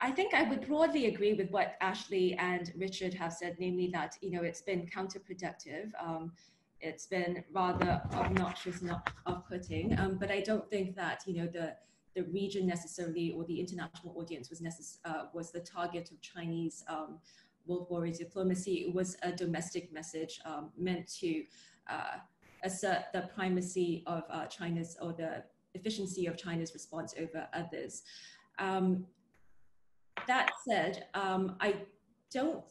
I think I would broadly agree with what Ashley and Richard have said, namely that you know it's been counterproductive. Um, it's been rather obnoxious and off-putting, um, but I don't think that you know the the region necessarily or the international audience was, necess- uh, was the target of Chinese um, Wolf Warrior diplomacy. It was a domestic message um, meant to uh, assert the primacy of uh, China's or the efficiency of China's response over others. Um, that said, um, I don't,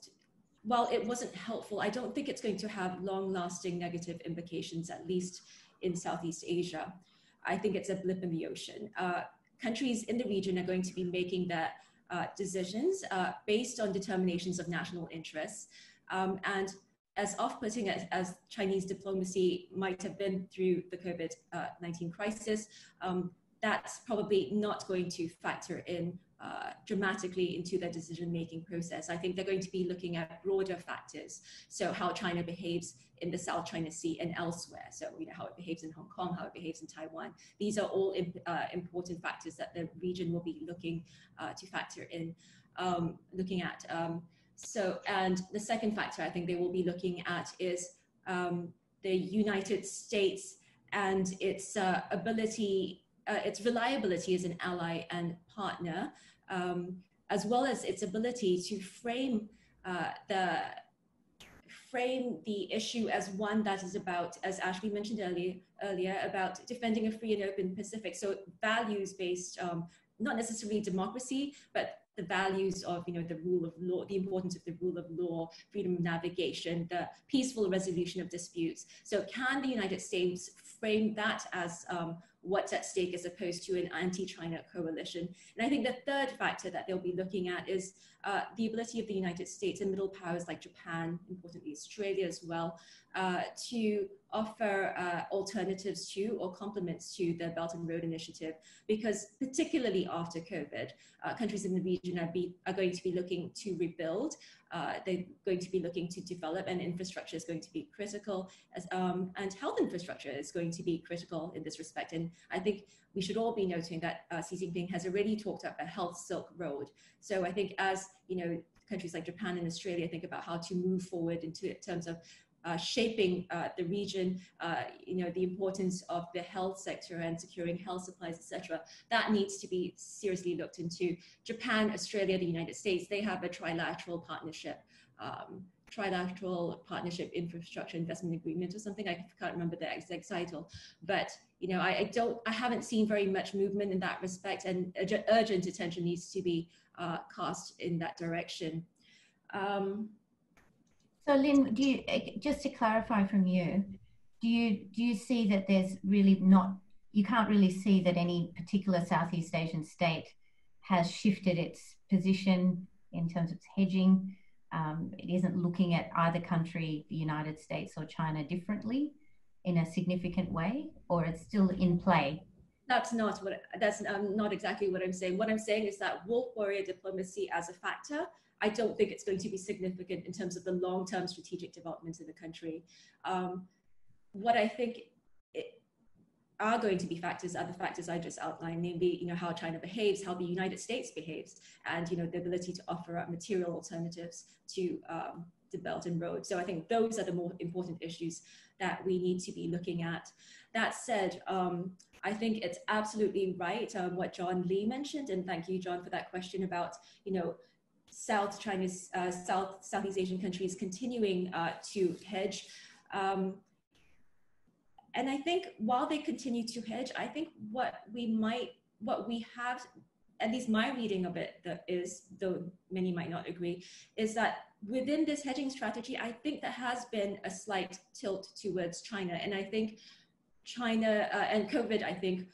while it wasn't helpful, I don't think it's going to have long lasting negative implications, at least in Southeast Asia. I think it's a blip in the ocean. Uh, countries in the region are going to be making their uh, decisions uh, based on determinations of national interests. Um, and as off putting as, as, Chinese diplomacy might have been through the COVID uh, 19 crisis, um, that's probably not going to factor in uh, dramatically into their decision making process. I think they're going to be looking at broader factors. So, how China behaves in the South China Sea and elsewhere. So, you know, how it behaves in Hong Kong, how it behaves in Taiwan. These are all imp- uh, important factors that the region will be looking uh, to factor in, um, looking at. Um, so, and the second factor I think they will be looking at is um, the United States and its uh, ability, uh, its reliability as an ally and partner um, as well as its ability to frame uh, the frame the issue as one that is about, as Ashley mentioned earlier, earlier about defending a free and open Pacific. So values-based, um, not necessarily democracy, but the values of you know the rule of law the importance of the rule of law freedom of navigation the peaceful resolution of disputes so can the united states frame that as um, what's at stake as opposed to an anti-China coalition. And I think the third factor that they'll be looking at is uh, the ability of the United States and middle powers like Japan, importantly Australia as well, uh, to offer uh, alternatives to or complements to the Belt and Road Initiative, because particularly after COVID, uh, countries in the region are, be, are going to be looking to rebuild. Uh, they're going to be looking to develop, and infrastructure is going to be critical, as, um, and health infrastructure is going to be critical in this respect. And I think we should all be noting that uh, Xi Jinping has already talked up a health Silk Road. So I think as you know, countries like Japan and Australia think about how to move forward into terms of shaping uh, the region, uh, you know, the importance of the health sector and securing health supplies, etc. That needs to be seriously looked into. Japan, Australia, the United States, they have a trilateral partnership. Um, trilateral partnership infrastructure investment agreement or something. I can't remember the exact title, but you know, I, I don't, I haven't seen very much movement in that respect, and urgent attention needs to be uh, cast in that direction. Um, so, Lynn, do you eh, just to clarify from you, do you do you see that there's really not you can't really see that any particular Southeast Asian state has shifted its position in terms of its hedging? Um, it isn't looking at either country, the United States or China, differently in a significant way, or it's still in play. That's not what that's um, not exactly what I'm saying. What I'm saying is that wolf warrior diplomacy as a factor I don't think it's going to be significant in terms of the long-term strategic development of the country. Um, what I think it, are going to be factors are the factors I just outlined, namely, you know, how China behaves, how the United States behaves, and you know, the ability to offer up material alternatives to um, the Belt and Road. So I think those are the more important issues that we need to be looking at. That said, um, I think it's absolutely right um, what John Lee mentioned, and thank you, John, for that question about you know South China's, uh, South Southeast Asian countries continuing uh, to hedge. Um, and I think while they continue to hedge, I think what we might, what we have, at least my reading of it that is, though many might not agree, is that within this hedging strategy, I think there has been a slight tilt towards China. And I think China uh, and COVID, I think,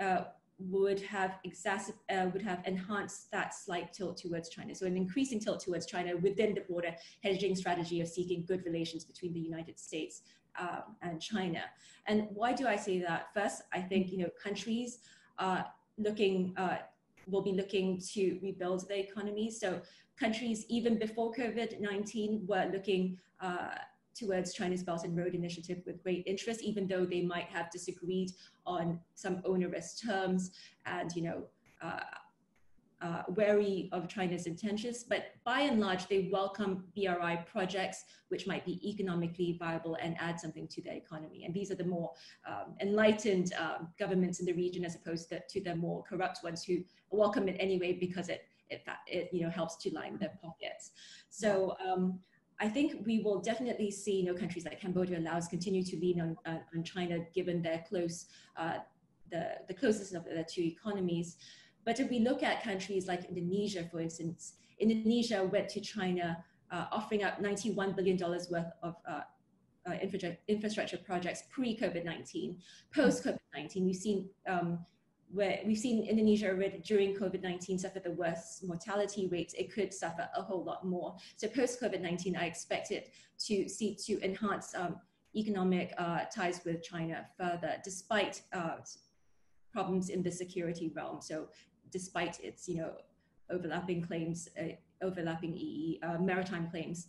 uh, would have exacerb- uh, would have enhanced that slight tilt towards China. So an increasing tilt towards China within the broader hedging strategy of seeking good relations between the United States um, and China. And why do I say that? First, I think you know countries are looking uh, will be looking to rebuild their economies. So countries even before COVID nineteen were looking. Uh, towards China's Belt and Road Initiative with great interest, even though they might have disagreed on some onerous terms and, you know, uh, uh, wary of China's intentions, but by and large, they welcome BRI projects which might be economically viable and add something to their economy. And these are the more um, enlightened um, governments in the region as opposed to, to, the more corrupt ones who welcome it anyway because it, it, it you know, helps to line their pockets. So um, I think we will definitely see you know, countries like Cambodia and Laos continue to lean on, uh, on China given their close, uh, the, the closeness of the two economies. But if we look at countries like Indonesia, for instance, Indonesia went to China uh, offering up $91 billion worth of uh, uh, infrastructure projects pre-COVID-19. Post-COVID-19, we've seen um, where we've seen Indonesia already during COVID-19 suffer the worst mortality rates. It could suffer a whole lot more. So post-COVID-19, I expect it to see to enhance um, economic uh, ties with China further, despite uh, problems in the security realm. So despite its you know overlapping claims, uh, overlapping EE, uh, maritime claims.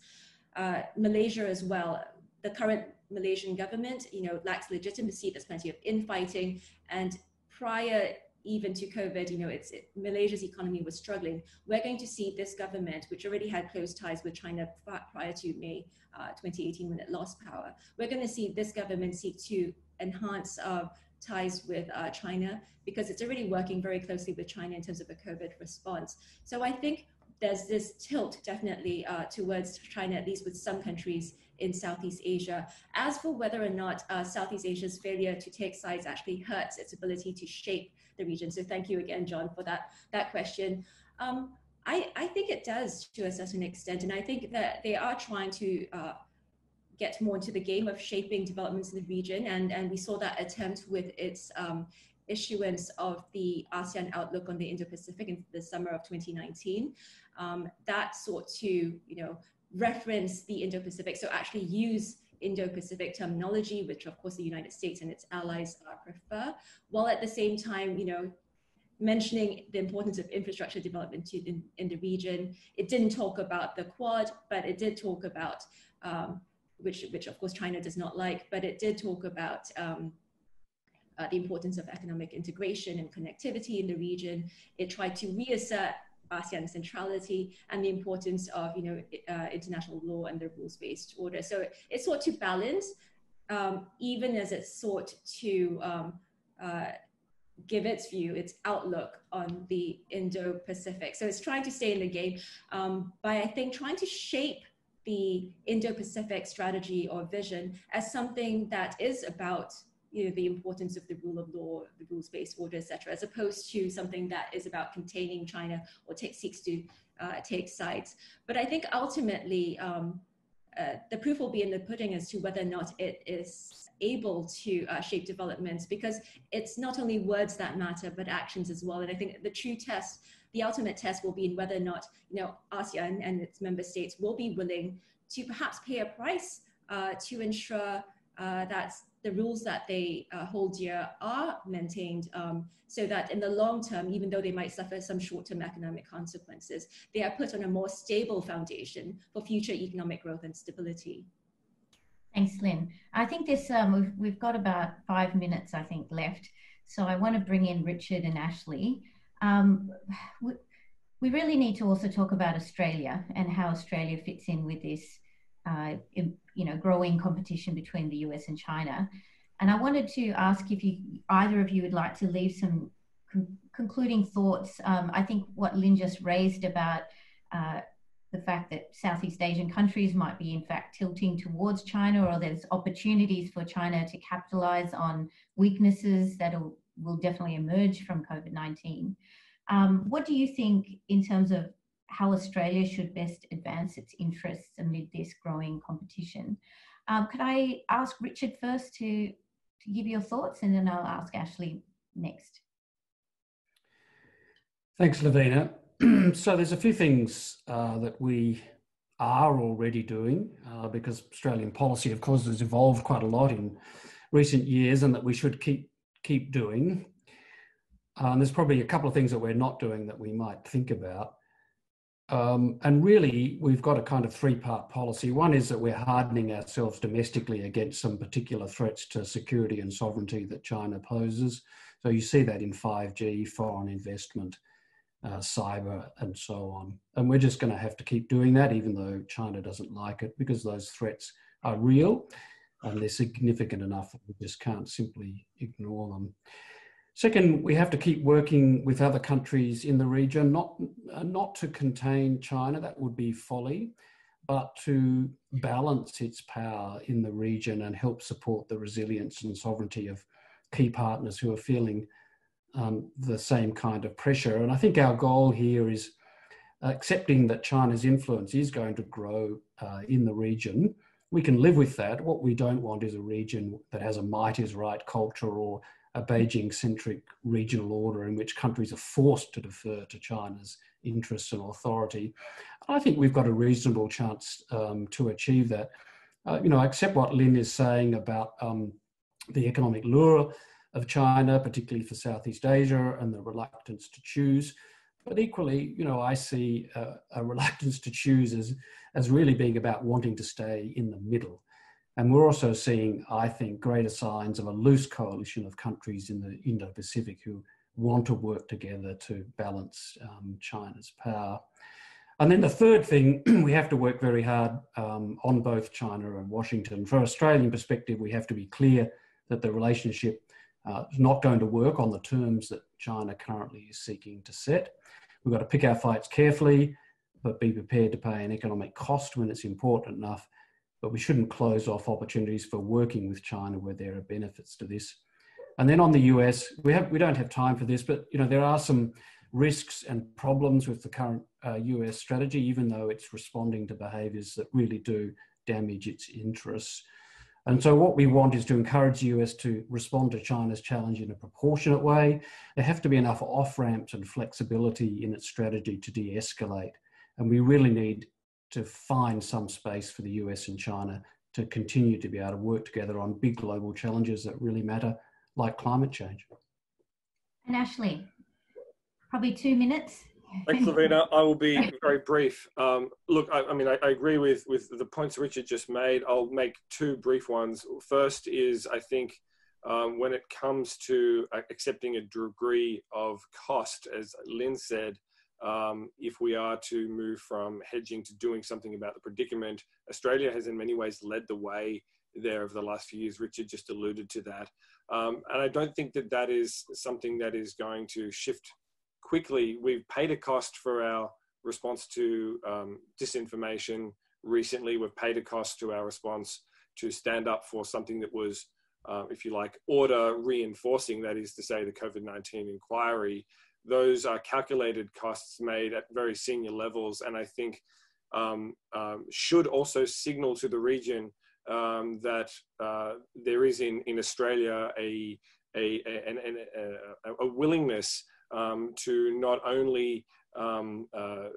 Uh, Malaysia as well. The current Malaysian government, you know, lacks legitimacy. There's plenty of infighting, and prior even to COVID, you know, it's it, Malaysia's economy was struggling. We're going to see this government, which already had close ties with China prior to May uh, 2018 when it lost power. We're going to see this government seek to enhance uh, ties with uh, China because it's already working very closely with China in terms of a COVID response. So I think there's this tilt definitely uh, towards China, at least with some countries in Southeast Asia. As for whether or not uh, Southeast Asia's failure to take sides actually hurts its ability to shape the region. So thank you again, John, for that, that question. Um, I, I think it does to a certain extent, and I think that they are trying to uh, get more into the game of shaping developments in the region. And, and we saw that attempt with its um, issuance of the ASEAN Outlook on the Indo-Pacific in the summer of 2019. Um, that sought to, you know, reference the Indo-Pacific, so actually use Indo-Pacific terminology, which of course the United States and its allies prefer, while at the same time, you know, mentioning the importance of infrastructure development to, in, in the region. It didn't talk about the Quad, but it did talk about um, which, which of course China does not like, but it did talk about um, uh, the importance of economic integration and connectivity in the region. It tried to reassert ASEAN centrality and the importance of you know uh, international law and the rules-based order. So it sought to balance, um, even as it sought to um, uh, give its view, its outlook on the Indo-Pacific. So it's trying to stay in the game um, by I think trying to shape the Indo-Pacific strategy or vision as something that is about you know, the importance of the rule of law, the rules-based order, etc., as opposed to something that is about containing China or take, seeks to uh, take sides. But I think ultimately um, uh, the proof will be in the pudding as to whether or not it is able to uh, shape developments because it's not only words that matter but actions as well. And I think the true test the ultimate test will be in whether or not you know ASEAN and its member states will be willing to perhaps pay a price uh, to ensure uh, that the rules that they uh, hold dear are maintained um, so that in the long term, even though they might suffer some short-term economic consequences, they are put on a more stable foundation for future economic growth and stability. Thanks, Lynn. I think this um, we've, we've got about five minutes, I think, left. So I want to bring in Richard and Ashley. Um, we, we, really need to also talk about Australia and how Australia fits in with this, uh, in, you know, growing competition between the US and China. And I wanted to ask if you, either of you would like to leave some con concluding thoughts. Um, I think what Lynn just raised about uh, the fact that Southeast Asian countries might be in fact tilting towards China, or there's opportunities for China to capitalize on weaknesses that will definitely emerge from COVID 19. Um, what do you think in terms of how Australia should best advance its interests amid this growing competition? Um, could I ask Richard first to, to give your thoughts and then I'll ask Ashley next. Thanks, Lavina. [CLEARS THROAT] so there's a few things uh, that we are already doing uh, because Australian policy, of course, has evolved quite a lot in recent years and that we should keep keep doing. Um, there's probably a couple of things that we're not doing that we might think about. Um, and really, we've got a kind of three part policy. One is that we're hardening ourselves domestically against some particular threats to security and sovereignty that China poses. So you see that in 5G, foreign investment, uh, cyber, and so on. And we're just going to have to keep doing that, even though China doesn't like it, because those threats are real and they're significant enough that we just can't simply ignore them. Second, we have to keep working with other countries in the region, not, uh, not to contain China, that would be folly, but to balance its power in the region and help support the resilience and sovereignty of key partners who are feeling um, the same kind of pressure. And I think our goal here is accepting that China's influence is going to grow uh, in the region. We can live with that. What we don't want is a region that has a might is right culture or a Beijing centric regional order in which countries are forced to defer to China's interests and authority. I think we've got a reasonable chance um, to achieve that. Uh, you know, I accept what Lynn is saying about um, the economic lure of China, particularly for Southeast Asia, and the reluctance to choose. But equally, you know, I see a, a reluctance to choose as, as really being about wanting to stay in the middle. And we're also seeing, I think, greater signs of a loose coalition of countries in the Indo Pacific who want to work together to balance um, China's power. And then the third thing, [CLEARS THROAT] we have to work very hard um, on both China and Washington. From an Australian perspective, we have to be clear that the relationship uh, is not going to work on the terms that China currently is seeking to set. We've got to pick our fights carefully, but be prepared to pay an economic cost when it's important enough. But we shouldn't close off opportunities for working with China where there are benefits to this. And then on the US, we have we don't have time for this, but you know there are some risks and problems with the current uh, US strategy, even though it's responding to behaviours that really do damage its interests. And so what we want is to encourage the US to respond to China's challenge in a proportionate way. There have to be enough off-ramps and flexibility in its strategy to de-escalate. And we really need to find some space for the US and China to continue to be able to work together on big global challenges that really matter, like climate change. And Ashley, probably two minutes. Thanks, Lavina. I will be [LAUGHS] very brief. Um, look, I, I mean, I, I, agree with, with the points Richard just made. I'll make two brief ones. First is, I think, um, when it comes to accepting a degree of cost, as Lynn said, um, if we are to move from hedging to doing something about the predicament, Australia has in many ways led the way there over the last few years. Richard just alluded to that. Um, and I don't think that that is something that is going to shift quickly, we've paid a cost for our response to um, disinformation recently. We've paid a cost to our response to stand up for something that was, uh, if you like, order reinforcing, that is to say, the COVID 19 inquiry. Those are calculated costs made at very senior levels, and I think um, um, should also signal to the region um, that uh, there is in, in Australia a, a, a, a, a willingness um, to not only um, uh,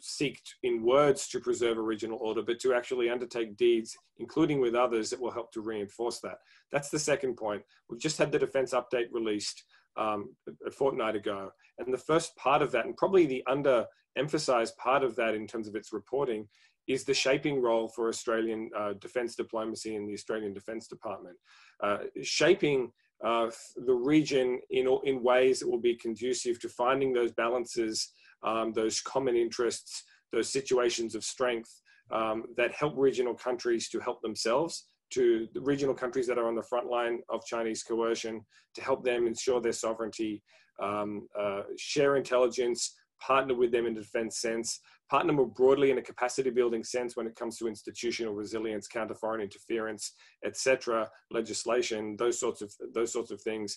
seek in words to preserve original order, but to actually undertake deeds, including with others, that will help to reinforce that. That's the second point. We've just had the defense update released um, a fortnight ago. And the first part of that, and probably the under emphasized part of that in terms of its reporting, is the shaping role for Australian uh, defence diplomacy in the Australian Defence Department. Uh, shaping uh, the region in, in ways that will be conducive to finding those balances, um, those common interests, those situations of strength um, that help regional countries to help themselves, to the regional countries that are on the front line of Chinese coercion, to help them ensure their sovereignty, um, uh, share intelligence, partner with them in defense sense, partner more broadly in a capacity building sense when it comes to institutional resilience, counter foreign interference, etc., legislation, those sorts of those sorts of things.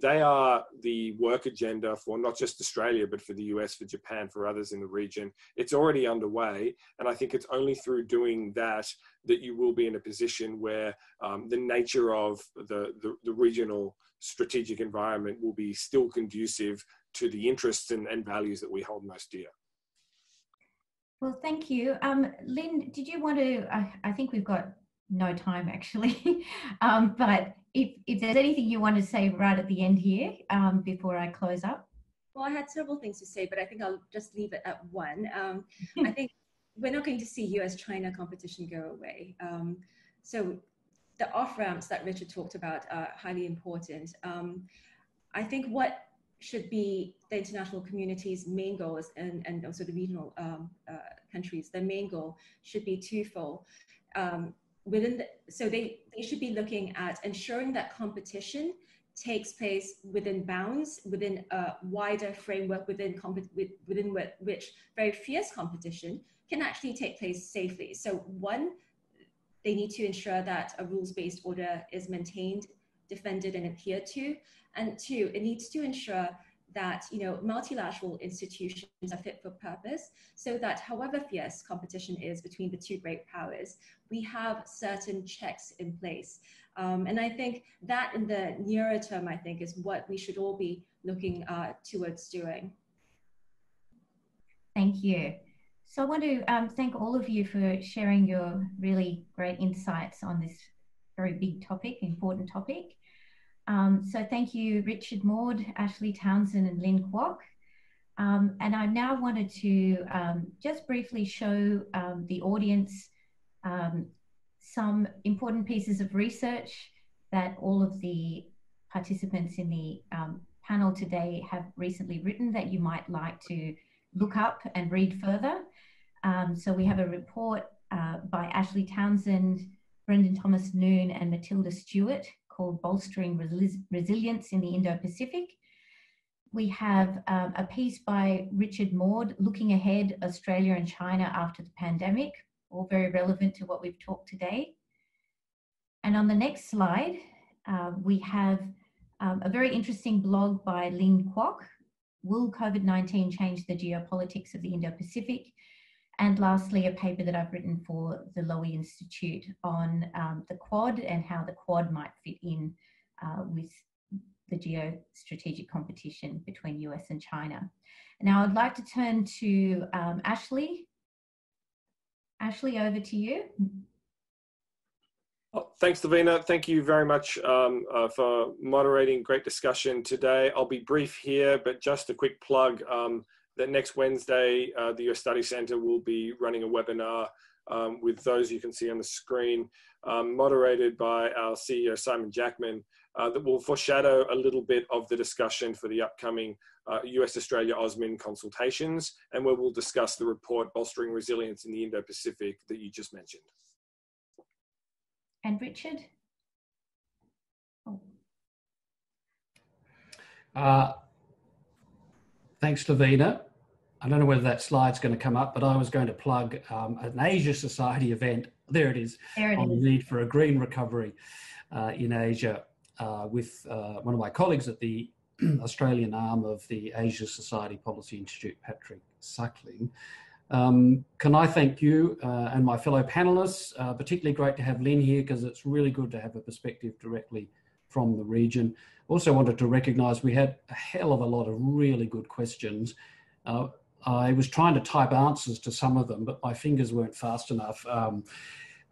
They are the work agenda for not just Australia, but for the US, for Japan, for others in the region. It's already underway, and I think it's only through doing that that you will be in a position where um, the nature of the, the, the regional strategic environment will be still conducive to the interests and, and values that we hold most dear. Well, thank you. Um, Lynn, did you want to? I, I think we've got no time actually, [LAUGHS] um, but if, if there's anything you want to say right at the end here um, before I close up. Well, I had several things to say, but I think I'll just leave it at one. Um, [LAUGHS] I think we're not going to see US China competition go away. Um, so the off ramps that Richard talked about are highly important. Um, I think what should be the international community's main goal and, and also the regional um, uh, countries, their main goal should be twofold. Um, within the, so they, they should be looking at ensuring that competition takes place within bounds, within a wider framework, within, within which very fierce competition can actually take place safely. So one, they need to ensure that a rules-based order is maintained, defended, and adhered to. And two, it needs to ensure that you know multilateral institutions are fit for purpose so that however fierce competition is between the two great powers we have certain checks in place. Um, and i think that in the nearer term i think is what we should all be looking uh, towards doing. Thank you. So I want to um, thank all of you for sharing your really great insights on this very big topic, important topic. Um, so thank you, Richard Maude, Ashley Townshend, and Lynn Kuok. Um, and I now wanted to um, just briefly show um, the audience um, some important pieces of research that all of the participants in the panel today have recently written that you might like to look up and read further. Um, so we have a report uh, by Ashley Townshend, Brendan Thomas Noone, and Matilda Stewart called Bolstering Resi Resilience in the Indo-Pacific. We have um, a piece by Richard Maude, Looking Ahead, Australia and China After the Pandemic, all very relevant to what we've talked today. And on the next slide, uh, we have um, a very interesting blog by Lynn Kuok, Will COVID-19 Change the Geopolitics of the Indo-Pacific? And lastly, a paper that I've written for the Lowy Institute on um, the Quad and how the Quad might fit in uh, with the geostrategic competition between US and China. Now I'd like to turn to um, Ashley. Ashley, over to you. Oh, thanks, Lavina. Thank you very much um, uh, for moderating. Great discussion today. I'll be brief here, but just a quick plug. Um, that next Wednesday, uh, the US Study Center will be running a webinar um, with those you can see on the screen, um, moderated by our CEO, Simon Jackman, uh, that will foreshadow a little bit of the discussion for the upcoming uh, US Australia AUSMIN consultations, and where we'll discuss the report Bolstering Resilience in the Indo Pacific that you just mentioned. And Richard? Oh. Uh, thanks, Lavina. I don't know whether that slide's going to come up, but I was going to plug um, an Asia Society event. There it is. There it on is. the need for a green recovery uh, in Asia uh, with uh, one of my colleagues at the [CLEARS THROAT] Australian arm of the Asia Society Policy Institute, Patrick Suckling. Um, can I thank you uh, and my fellow panelists? Uh, particularly great to have Lynn here because it's really good to have a perspective directly from the region. Also wanted to recognise we had a hell of a lot of really good questions. Uh, I was trying to type answers to some of them, but my fingers weren't fast enough. Um,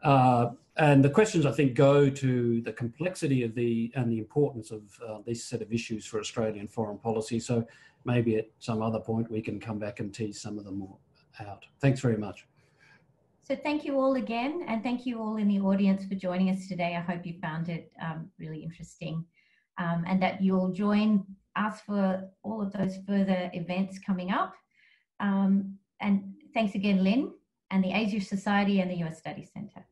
uh, and the questions I think go to the complexity of the and the importance of uh, this set of issues for Australian foreign policy. So maybe at some other point we can come back and tease some of them more out. Thanks very much. So thank you all again, and thank you all in the audience for joining us today. I hope you found it um, really interesting, um, and that you'll join us for all of those further events coming up. Um, and thanks again, Lynn, and the Asia Society and the US Study Center.